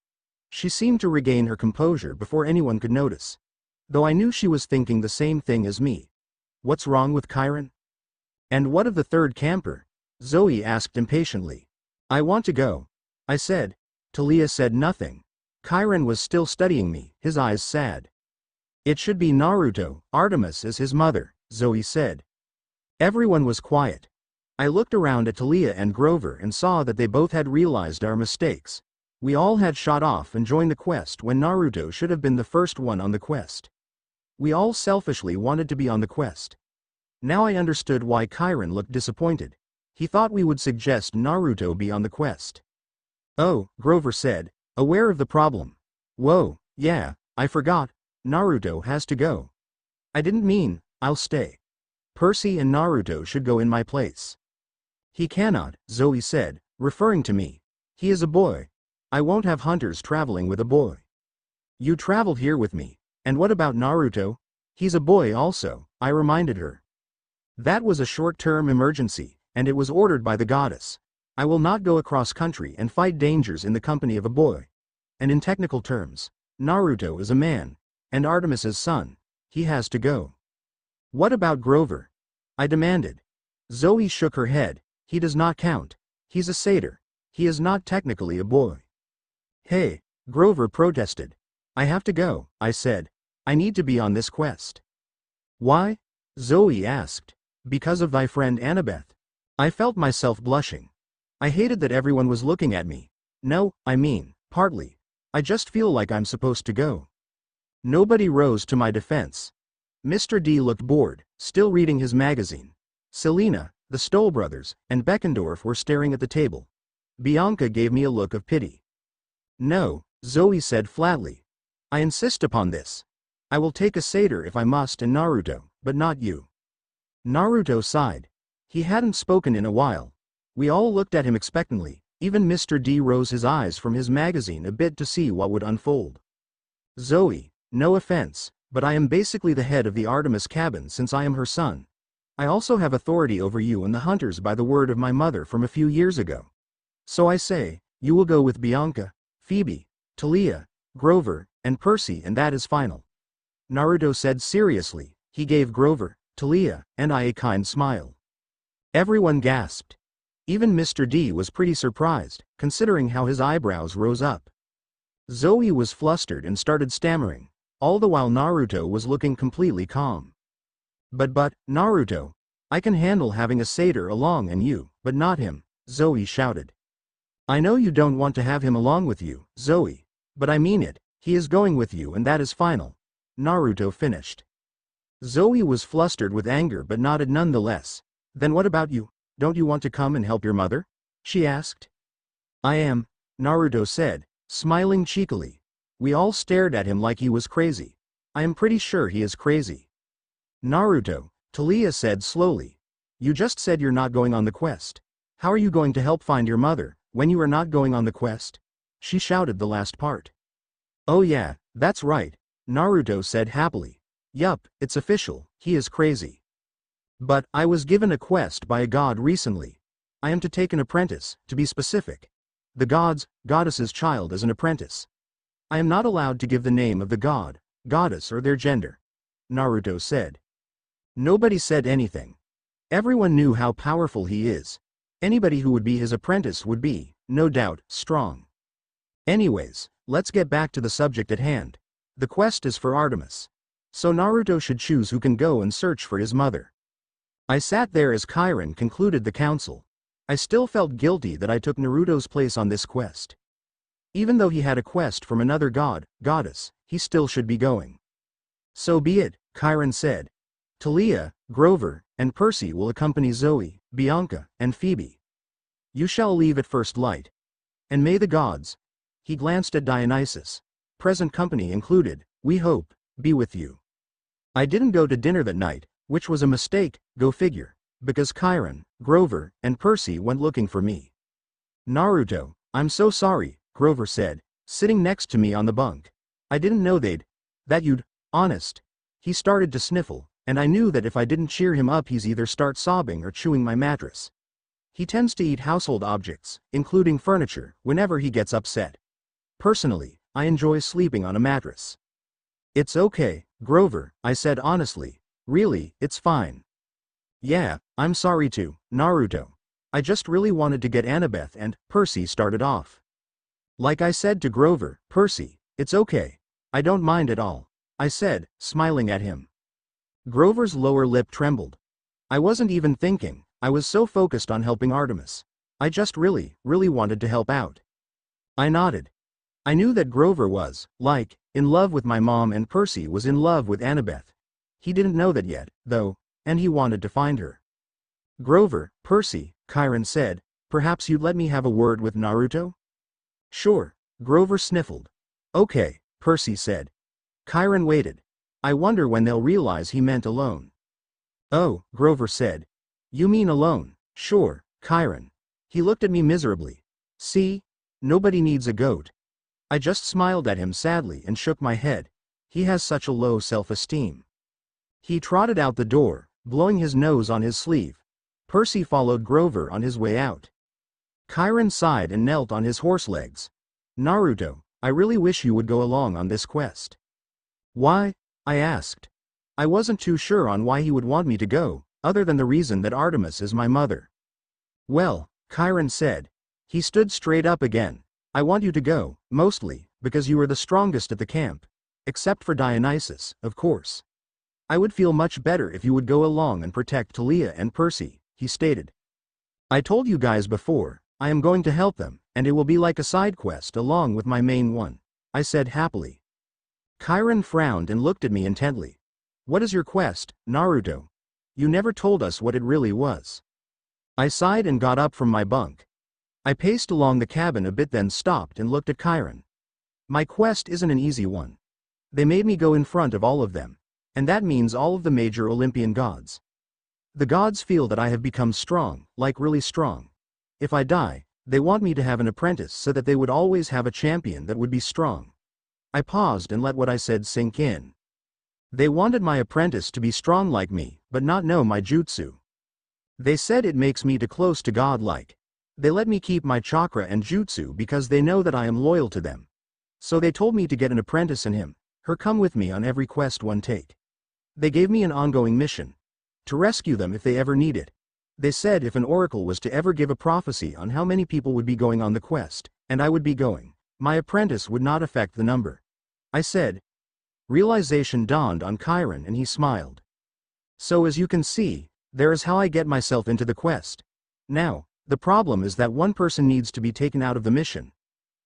She seemed to regain her composure before anyone could notice. Though I knew she was thinking the same thing as me. What's wrong with Chiron? And what of the third camper? Zoe asked impatiently. I want to go. I said. Thalia said nothing. Chiron was still studying me, his eyes sad. It should be Naruto, Artemis is his mother, Zoe said. Everyone was quiet. I looked around at Thalia and Grover and saw that they both had realized our mistakes. We all had shot off and joined the quest when Naruto should have been the first one on the quest. We all selfishly wanted to be on the quest. Now I understood why Chiron looked disappointed. He thought we would suggest Naruto be on the quest. Oh, Grover said, aware of the problem. Whoa, yeah, I forgot, Naruto has to go. I didn't mean, I'll stay. Percy and Naruto should go in my place. He cannot, Zoe said, referring to me. He is a boy, I won't have hunters traveling with a boy. You traveled here with me, and what about Naruto? He's a boy also, I reminded her. That was a short-term emergency, and it was ordered by the goddess. I will not go across country and fight dangers in the company of a boy. And in technical terms, Naruto is a man, and Artemis's son, he has to go. What about Grover? I demanded. Zoe shook her head, he does not count. He's a satyr. He is not technically a boy. Hey, Grover protested. I have to go, I said. I need to be on this quest. Why? Zoe asked. Because of thy friend Annabeth. I felt myself blushing. I hated that everyone was looking at me. No, I mean, partly. I just feel like I'm supposed to go. Nobody rose to my defense. Mr. D looked bored, still reading his magazine. Silena, the Stoll brothers, and Beckendorf were staring at the table. Bianca gave me a look of pity. No, Zoe said flatly. I insist upon this. I will take a satyr if I must and Naruto, but not you. Naruto sighed. He hadn't spoken in a while. We all looked at him expectantly, even Mr. D rose his eyes from his magazine a bit to see what would unfold. Zoe, no offense, but I am basically the head of the Artemis cabin since I am her son. I also have authority over you and the hunters by the word of my mother from a few years ago. So I say, you will go with Bianca, Phoebe, Thalia, Grover, and Percy and that is final. Naruto said seriously, he gave Grover, Thalia, and I a kind smile. Everyone gasped. Even Mr. D was pretty surprised, considering how his eyebrows rose up. Zoe was flustered and started stammering, all the while Naruto was looking completely calm. But but, Naruto, I can handle having a satyr along and you, but not him, Zoe shouted. I know you don't want to have him along with you, Zoe. But I mean it, he is going with you and that is final. Naruto finished. Zoe was flustered with anger but nodded nonetheless. Then what about you? Don't you want to come and help your mother? She asked. I am, Naruto said, smiling cheekily. We all stared at him like he was crazy. I am pretty sure he is crazy. Naruto, Thalia said slowly. You just said you're not going on the quest. How are you going to help find your mother? when you are not going on the quest? she shouted the last part. Oh yeah, that's right, Naruto said happily. Yup, it's official, he is crazy. But, I was given a quest by a god recently. I am to take an apprentice, to be specific. The god's, goddess's child as an apprentice. I am not allowed to give the name of the god, goddess or their gender. Naruto said. Nobody said anything. Everyone knew how powerful he is. Anybody who would be his apprentice would be, no doubt, strong. Anyways, let's get back to the subject at hand. The quest is for Artemis. So Naruto should choose who can go and search for his mother. I sat there as Chiron concluded the council. I still felt guilty that I took Naruto's place on this quest. Even though he had a quest from another god, goddess, he still should be going. So be it, Chiron said, Thalia, Grover, and Percy will accompany Zoe, Bianca, and Phoebe. You shall leave at first light. And may the gods, he glanced at Dionysus, present company included, we hope, be with you. I didn't go to dinner that night, which was a mistake, go figure, because Chiron, Grover, and Percy went looking for me. Naruto, I'm so sorry, Grover said, sitting next to me on the bunk. I didn't know they'd, that you'd, honest. He started to sniffle, and I knew that if I didn't cheer him up he's either start sobbing or chewing my mattress. He tends to eat household objects, including furniture, whenever he gets upset. Personally, I enjoy sleeping on a mattress. It's okay, Grover, I said honestly. Really, it's fine. Yeah, I'm sorry too, Naruto. I just really wanted to get Annabeth and Percy started off. Like I said to Grover, Percy, it's okay. I don't mind at all. I said, smiling at him. Grover's lower lip trembled. I wasn't even thinking, I was so focused on helping Artemis. I just really, really wanted to help out. I nodded. I knew that Grover was, like, in love with my mom and Percy was in love with Annabeth. He didn't know that yet, though, and he wanted to find her. Grover, Percy, Chiron said, perhaps you'd let me have a word with Naruto? Sure, Grover sniffled. Okay, Percy said. Chiron waited. I wonder when they'll realize he meant alone. Oh, Grover said. You mean alone, sure, Chiron. He looked at me miserably. See? Nobody needs a goat. I just smiled at him sadly and shook my head. He has such a low self-esteem. He trotted out the door, blowing his nose on his sleeve. Percy followed Grover on his way out. Chiron sighed and knelt on his horse legs. Naruto, I really wish you would go along on this quest. Why? I asked. I wasn't too sure on why he would want me to go, other than the reason that Artemis is my mother. Well, Chiron said. He stood straight up again. I want you to go, mostly, because you are the strongest at the camp. Except for Dionysus, of course. I would feel much better if you would go along and protect Thalia and Percy, he stated. I told you guys before, I am going to help them, and it will be like a side quest along with my main one. I said happily. Chiron frowned and looked at me intently. What is your quest, Naruto? You never told us what it really was. I sighed and got up from my bunk. I paced along the cabin a bit then stopped and looked at Chiron. My quest isn't an easy one. They made me go in front of all of them. And that means all of the major Olympian gods. The gods feel that I have become strong, like really strong. If I die, they want me to have an apprentice so that they would always have a champion that would be strong. I paused and let what I said sink in. They wanted my apprentice to be strong like me, but not know my jutsu. They said it makes me too close to God-like. They let me keep my chakra and jutsu because they know that I am loyal to them. So they told me to get an apprentice in him, her come with me on every quest one take. They gave me an ongoing mission. To rescue them if they ever need it. They said if an oracle was to ever give a prophecy on how many people would be going on the quest, and I would be going, my apprentice would not affect the number. I said. Realization dawned on Chiron and he smiled. So as you can see, there is how I get myself into the quest. Now, the problem is that one person needs to be taken out of the mission.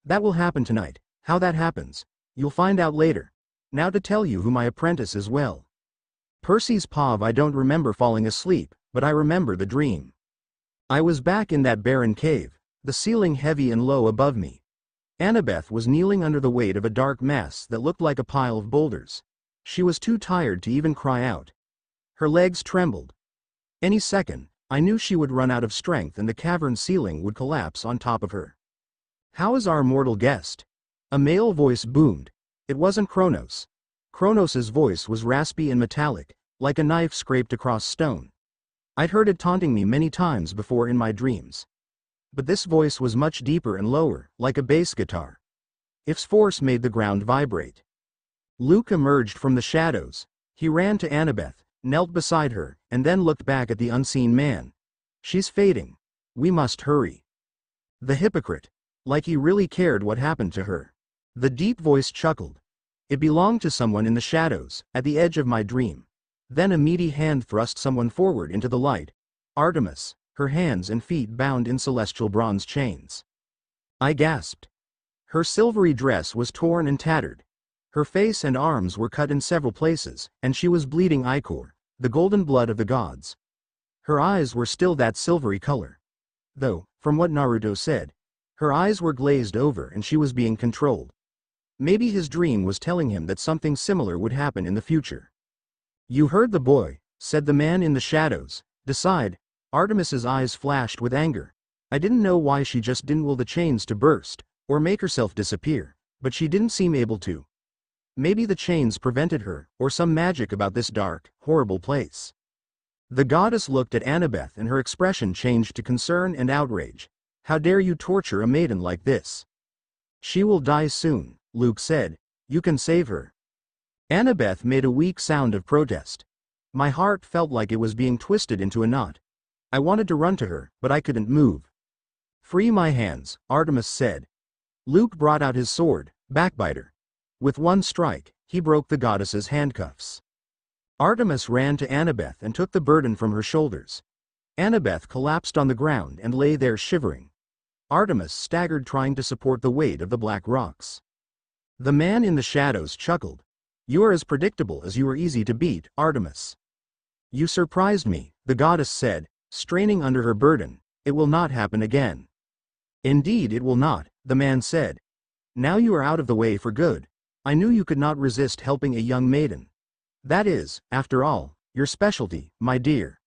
That will happen tonight. How that happens, you'll find out later. Now to tell you who my apprentice is well. Percy's POV I don't remember falling asleep, but I remember the dream. I was back in that barren cave, the ceiling heavy and low above me, Annabeth was kneeling under the weight of a dark mass that looked like a pile of boulders. She was too tired to even cry out. Her legs trembled. Any second, I knew she would run out of strength and the cavern ceiling would collapse on top of her. How is our mortal guest? A male voice boomed. It wasn't Kronos. Kronos's voice was raspy and metallic, like a knife scraped across stone. I'd heard it taunting me many times before in my dreams. But this voice was much deeper and lower, like a bass guitar. Its force made the ground vibrate. Luke emerged from the shadows. He ran to Annabeth, knelt beside her, and then looked back at the unseen man. She's fading. We must hurry. The hypocrite. Like he really cared what happened to her. The deep voice chuckled. It belonged to someone in the shadows, at the edge of my dream. Then a meaty hand thrust someone forward into the light. Artemis, her hands and feet bound in celestial bronze chains. I gasped. Her silvery dress was torn and tattered. Her face and arms were cut in several places, and she was bleeding ichor, the golden blood of the gods. Her eyes were still that silvery color. Though, from what Naruto said, her eyes were glazed over and she was being controlled. Maybe his dream was telling him that something similar would happen in the future. You heard the boy, said the man in the shadows. Decide. Artemis's eyes flashed with anger. I didn't know why she just didn't will the chains to burst, or make herself disappear, but she didn't seem able to. Maybe the chains prevented her, or some magic about this dark, horrible place. The goddess looked at Annabeth and her expression changed to concern and outrage. How dare you torture a maiden like this? She will die soon, Luke said. You can save her. Annabeth made a weak sound of protest. My heart felt like it was being twisted into a knot. I wanted to run to her, but I couldn't move. Free my hands, Artemis said. Luke brought out his sword, Backbiter. With one strike, he broke the goddess's handcuffs. Artemis ran to Annabeth and took the burden from her shoulders. Annabeth collapsed on the ground and lay there shivering. Artemis staggered trying to support the weight of the black rocks. The man in the shadows chuckled, you are as predictable as you are easy to beat, Artemis. You surprised me, the goddess said, straining under her burden, it will not happen again. Indeed it will not, the man said. Now you are out of the way for good. I knew you could not resist helping a young maiden. That is, after all, your specialty, my dear.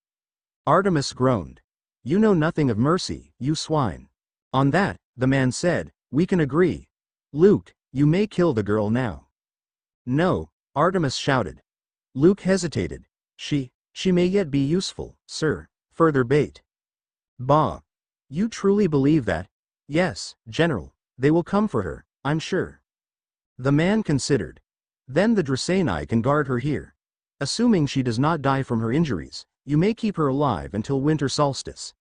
Artemis groaned. You know nothing of mercy, you swine. On that, the man said, we can agree. Luke, you may kill the girl now. No, Artemis shouted. Luke hesitated. She, she may yet be useful, sir. Further bait. Bah. You truly believe that? Yes, General. They will come for her, I'm sure. The man considered. Then the Dracaenae can guard her here. Assuming she does not die from her injuries, you may keep her alive until winter solstice.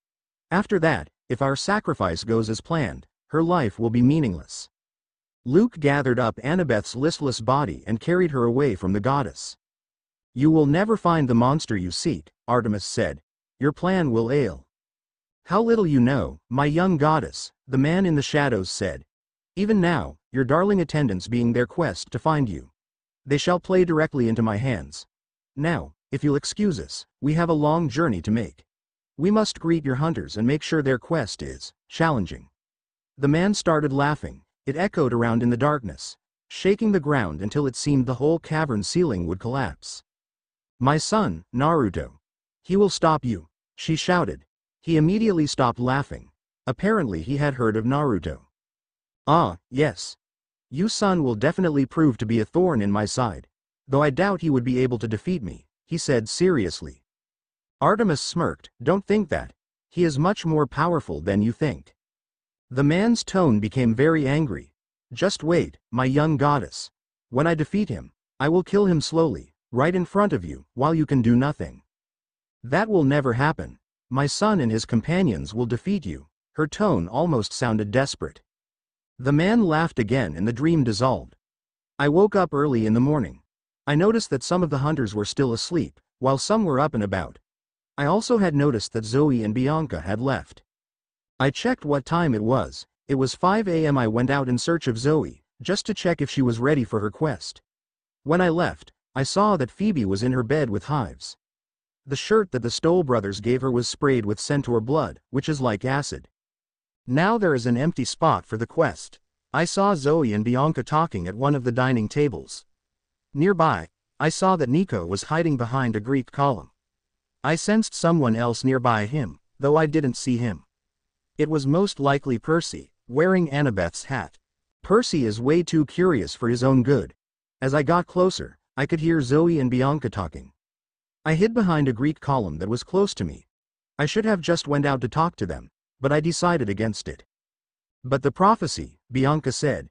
After that, if our sacrifice goes as planned, her life will be meaningless. Luke gathered up Annabeth's listless body and carried her away from the goddess. You will never find the monster you seek, Artemis said. Your plan will ail. How little you know, my young goddess, the man in the shadows said. Even now, your darling attendants being their quest to find you. They shall play directly into my hands. Now, if you'll excuse us, we have a long journey to make. We must greet your hunters and make sure their quest is challenging. The man started laughing, it echoed around in the darkness, shaking the ground until it seemed the whole cavern ceiling would collapse. My son, Naruto. He will stop you, she shouted. He immediately stopped laughing. Apparently he had heard of Naruto. Ah, yes. You son will definitely prove to be a thorn in my side. Though I doubt he would be able to defeat me, he said seriously. Artemis smirked, don't think that. He is much more powerful than you think. The man's tone became very angry. Just wait, my young goddess. When I defeat him, I will kill him slowly, right in front of you, while you can do nothing. That will never happen. My son and his companions will defeat you. Her tone almost sounded desperate. The man laughed again and the dream dissolved. I woke up early in the morning. I noticed that some of the hunters were still asleep, while some were up and about. I also had noticed that Zoe and Bianca had left. I checked what time it was. It was 5 a.m. I went out in search of Zoe, just to check if she was ready for her quest. When I left, I saw that Phoebe was in her bed with hives. The shirt that the Stoll brothers gave her was sprayed with centaur blood, which is like acid. Now there is an empty spot for the quest. I saw Zoe and Bianca talking at one of the dining tables. Nearby, I saw that Nico was hiding behind a Greek column. I sensed someone else nearby him, though I didn't see him. It was most likely Percy, wearing Annabeth's hat. Percy is way too curious for his own good. As I got closer, I could hear Zoe and Bianca talking. I hid behind a Greek column that was close to me. I should have just went out to talk to them, but I decided against it. But the prophecy, Bianca said.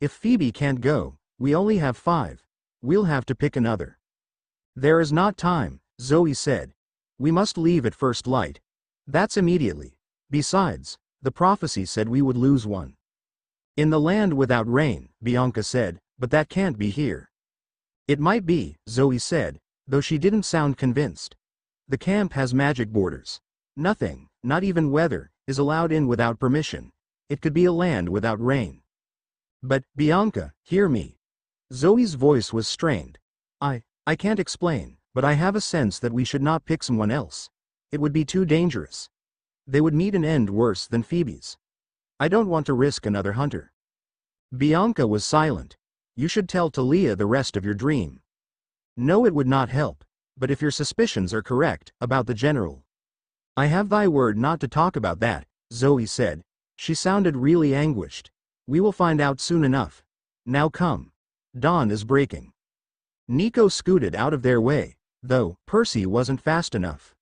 If Phoebe can't go, we only have five. We'll have to pick another. There is not time, Zoe said. We must leave at first light. That's immediately. Besides, the prophecy said we would lose one. In the land without rain, Bianca said, but that can't be here. It might be, Zoe said, though she didn't sound convinced. The camp has magic borders. Nothing, not even weather, is allowed in without permission. It could be a land without rain. But, Bianca, hear me. Zoe's voice was strained. I, I can't explain, but I have a sense that we should not pick someone else. It would be too dangerous. They would meet an end worse than Phoebe's. I don't want to risk another hunter. Bianca was silent. You should tell Thalia the rest of your dream. No, it would not help, but if your suspicions are correct, about the general. I have thy word not to talk about that, Zoe said. She sounded really anguished. We will find out soon enough. Now come. Dawn is breaking. Nico scooted out of their way, though Percy wasn't fast enough.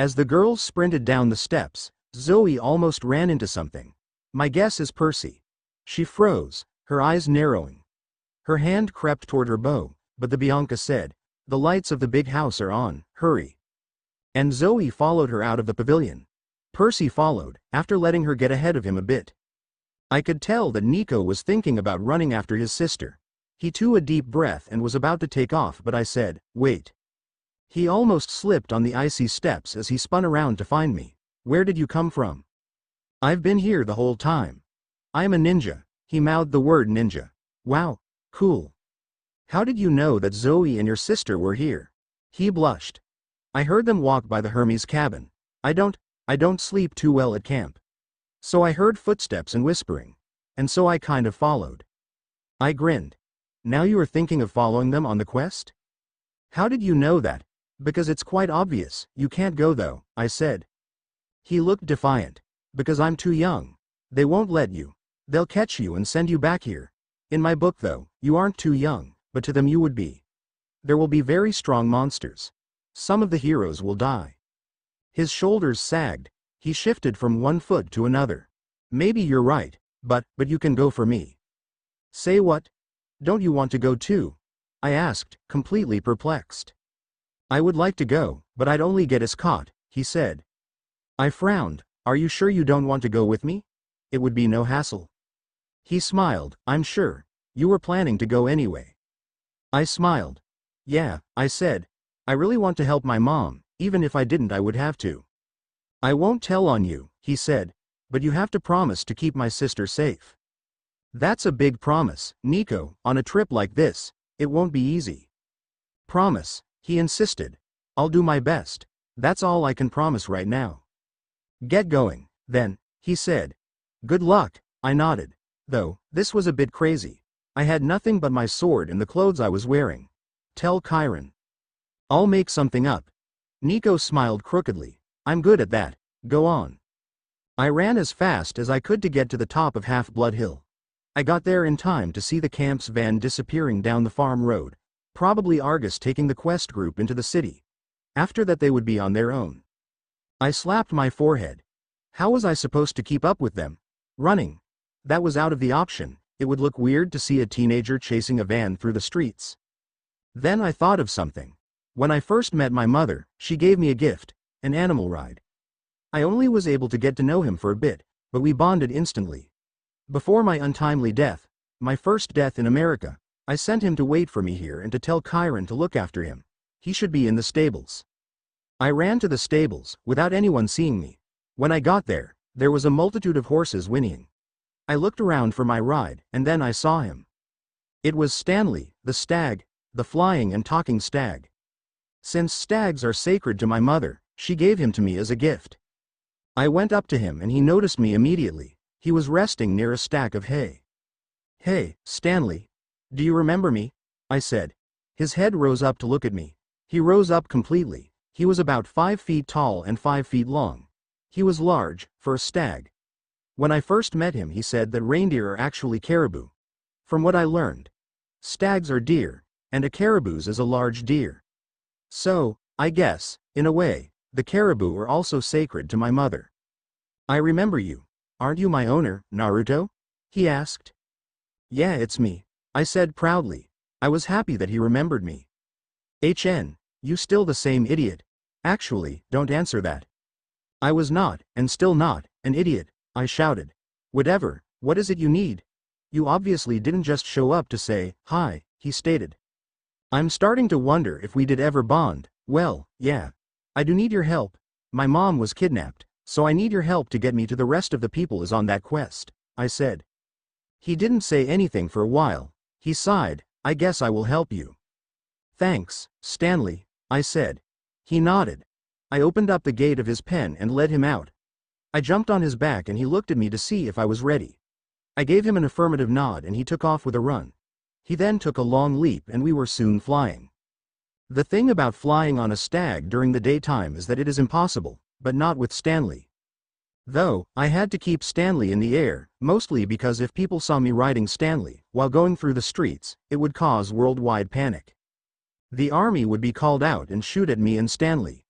As the girls sprinted down the steps, Zoe almost ran into something. My guess is Percy. She froze, her eyes narrowing. Her hand crept toward her bow, but the Bianca said, The lights of the big house are on, hurry. And Zoe followed her out of the pavilion. Percy followed, after letting her get ahead of him a bit. I could tell that Nico was thinking about running after his sister. He drew a deep breath and was about to take off but I said, wait. He almost slipped on the icy steps as he spun around to find me. Where did you come from? I've been here the whole time. I'm a ninja. He mouthed the word ninja. Wow, cool. How did you know that Zoe and your sister were here? He blushed. I heard them walk by the Hermes cabin. I don't, I don't sleep too well at camp. So I heard footsteps and whispering. And so I kind of followed. I grinned. Now you are thinking of following them on the quest? How did you know that? Because it's quite obvious, you can't go though, I said. He looked defiant. Because I'm too young. They won't let you. They'll catch you and send you back here. In my book though, you aren't too young, but to them you would be. There will be very strong monsters. Some of the heroes will die. His shoulders sagged. He shifted from one foot to another. Maybe you're right, but, but you can go for me. Say what? Don't you want to go too? I asked, completely perplexed. I would like to go, but I'd only get us caught, he said. I frowned. Are you sure you don't want to go with me? It would be no hassle. He smiled, I'm sure. You were planning to go anyway. I smiled. Yeah, I said. I really want to help my mom, even if I didn't I would have to. I won't tell on you, he said, but you have to promise to keep my sister safe. That's a big promise, Nico, on a trip like this, it won't be easy. Promise, he insisted. I'll do my best. That's all I can promise right now. Get going, then, he said. Good luck, I nodded. Though, this was a bit crazy. I had nothing but my sword and the clothes I was wearing. Tell Chiron. I'll make something up. Nico smiled crookedly. I'm good at that. Go on. I ran as fast as I could to get to the top of Half-Blood Hill. I got there in time to see the camp's van disappearing down the farm road, probably Argus taking the quest group into the city. After that they would be on their own. I slapped my forehead. How was I supposed to keep up with them? Running. That was out of the option, it would look weird to see a teenager chasing a van through the streets. Then I thought of something. When I first met my mother, she gave me a gift, an animal ride. I only was able to get to know him for a bit, but we bonded instantly. Before my untimely death, my first death in America, I sent him to wait for me here and to tell Chiron to look after him. He should be in the stables. I ran to the stables, without anyone seeing me. When I got there, there was a multitude of horses whinnying. I looked around for my ride, and then I saw him. It was Stanley, the stag, the flying and talking stag. Since stags are sacred to my mother, she gave him to me as a gift. I went up to him and he noticed me immediately. He was resting near a stack of hay. Hey, Stanley. Do you remember me? I said. His head rose up to look at me. He rose up completely. He was about five feet tall and five feet long. He was large, for a stag. When I first met him he said that reindeer are actually caribou. From what I learned. Stags are deer, and a caribou's is a large deer. So, I guess, in a way, the caribou are also sacred to my mother. I remember you. Aren't you my owner, Naruto? He asked. Yeah, it's me. I said proudly. I was happy that he remembered me. HN, you still the same idiot. Actually, don't answer that. I was not, and still not, an idiot, I shouted. Whatever, what is it you need? You obviously didn't just show up to say, hi, he stated. I'm starting to wonder if we did ever bond, well, yeah. I do need your help. My mom was kidnapped, so I need your help to get me to the rest of the people is on that quest, I said. He didn't say anything for a while. He sighed, I guess I will help you. Thanks, Stanley, I said. He nodded. I opened up the gate of his pen and led him out. I jumped on his back and he looked at me to see if I was ready. I gave him an affirmative nod and he took off with a run. He then took a long leap and we were soon flying. The thing about flying on a stag during the daytime is that it is impossible, but not with Stanley. Though, I had to keep Stanley in the air, mostly because if people saw me riding Stanley, while going through the streets, it would cause worldwide panic. The army would be called out and shoot at me and Stanley.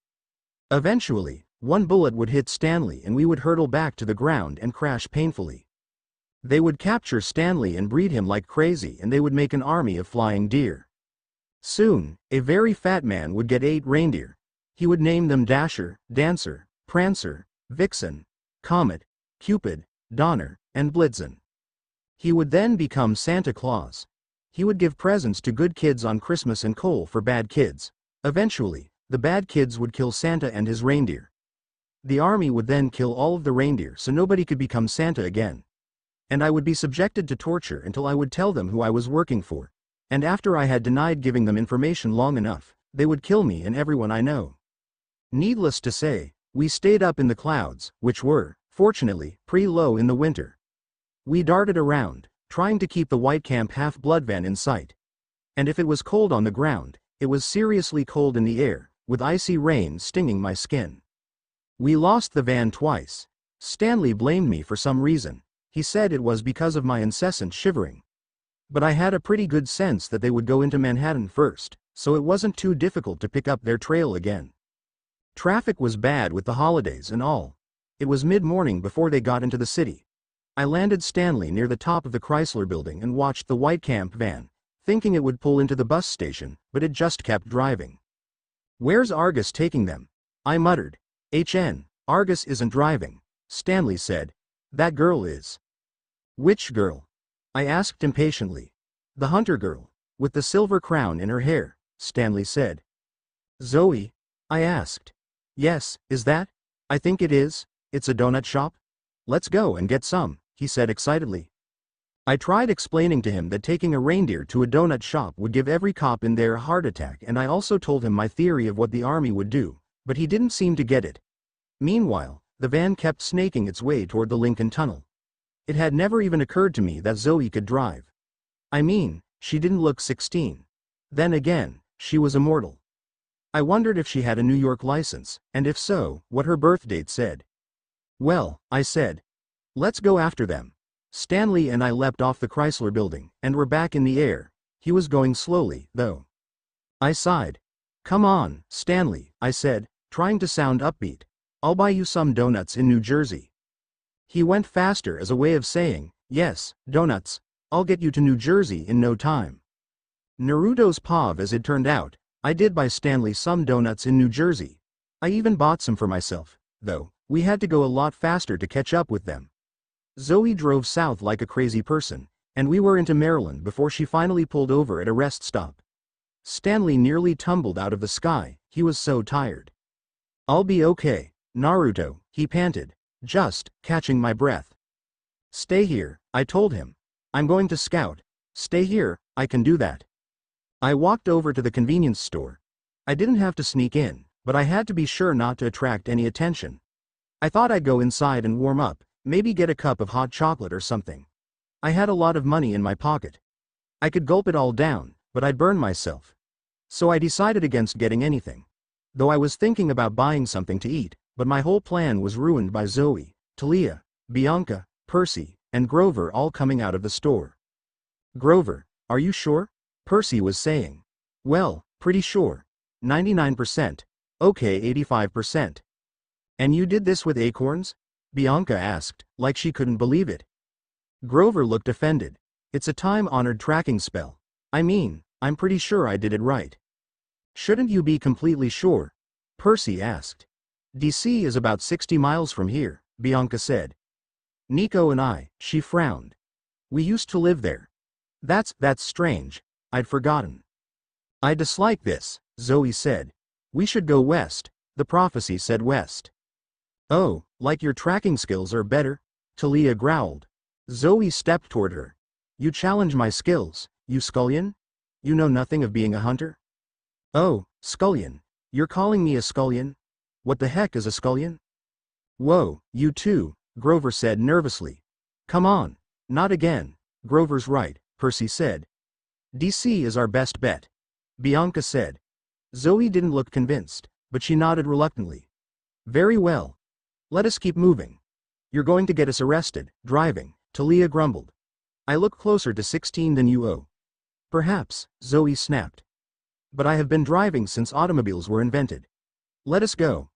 Eventually, one bullet would hit Stanley and we would hurtle back to the ground and crash painfully. They would capture Stanley and breed him like crazy and they would make an army of flying deer. Soon, a very fat man would get eight reindeer. He would name them Dasher, Dancer, Prancer, Vixen, Comet, Cupid, Donner, and Blitzen. He would then become Santa Claus. He would give presents to good kids on Christmas and coal for bad kids. Eventually, the bad kids would kill Santa and his reindeer. The army would then kill all of the reindeer so nobody could become Santa again. And I would be subjected to torture until I would tell them who I was working for. And after I had denied giving them information long enough, they would kill me and everyone I know. Needless to say, we stayed up in the clouds, which were, fortunately, pretty low in the winter. We darted around, trying to keep the White Camp half-blood van in sight. And if it was cold on the ground, it was seriously cold in the air, with icy rain stinging my skin. We lost the van twice. Stanley blamed me for some reason. He said it was because of my incessant shivering. But I had a pretty good sense that they would go into Manhattan first, so it wasn't too difficult to pick up their trail again. Traffic was bad with the holidays and all. It was mid-morning before they got into the city. I landed Stanley near the top of the Chrysler building and watched the white camp van, thinking it would pull into the bus station, but it just kept driving. Where's Argus taking them? I muttered. HN, Argus isn't driving. Stanley said. That girl is. Which girl? I asked impatiently. The hunter girl, with the silver crown in her hair, Stanley said. Zoe? I asked. Yes, is that? I think it is. It's a donut shop? Let's go and get some, he said excitedly. I tried explaining to him that taking a reindeer to a donut shop would give every cop in there a heart attack and I also told him my theory of what the army would do, but he didn't seem to get it. Meanwhile, the van kept snaking its way toward the Lincoln Tunnel. It had never even occurred to me that Zoe could drive. I mean, she didn't look 16. Then again, she was immortal. I wondered if she had a New York license, and if so, what her birth date said. Well, I said. Let's go after them. Stanley and I leapt off the Chrysler building, and were back in the air. He was going slowly, though. I sighed. Come on, Stanley, I said, trying to sound upbeat. I'll buy you some donuts in New Jersey. He went faster as a way of saying, yes, donuts. I'll get you to New Jersey in no time. Naruto's POV as it turned out, I did buy Stanley some donuts in New Jersey. I even bought some for myself, though, we had to go a lot faster to catch up with them. Zoe drove south like a crazy person, and we were into Maryland before she finally pulled over at a rest stop. Stanley nearly tumbled out of the sky, he was so tired. I'll be okay, Naruto, he panted, just catching my breath. Stay here, I told him. I'm going to scout. Stay here, I can do that. I walked over to the convenience store. I didn't have to sneak in, but I had to be sure not to attract any attention. I thought I'd go inside and warm up, maybe get a cup of hot chocolate or something. I had a lot of money in my pocket. I could gulp it all down, but I'd burn myself. So I decided against getting anything. Though I was thinking about buying something to eat, but my whole plan was ruined by Zoe, Thalia, Bianca, Percy, and Grover all coming out of the store. Grover, are you sure? Percy was saying. Well, pretty sure. 99%. Okay 85%. And you did this with acorns? Bianca asked, like she couldn't believe it. Grover looked offended. It's a time-honored tracking spell. I mean, I'm pretty sure I did it right. Shouldn't you be completely sure? Percy asked. DC is about 60 miles from here, Bianca said. Nico and I, she frowned. We used to live there. That's, that's strange. I'd forgotten. I dislike this, Zoe said. We should go west, the prophecy said west. Oh, like your tracking skills are better? Thalia growled. Zoe stepped toward her. You challenge my skills, you scullion? You know nothing of being a hunter? Oh, scullion. You're calling me a scullion? What the heck is a scullion? Whoa, you too, Grover said nervously. Come on. Not again. Grover's right, Percy said. DC is our best bet. Bianca said. Zoe didn't look convinced, but she nodded reluctantly. Very well. Let us keep moving. You're going to get us arrested, driving, Thalia grumbled. I look closer to 16 than you owe. Perhaps, Zoe snapped. But I have been driving since automobiles were invented. Let us go.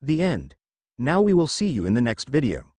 The end. Now we will see you in the next video.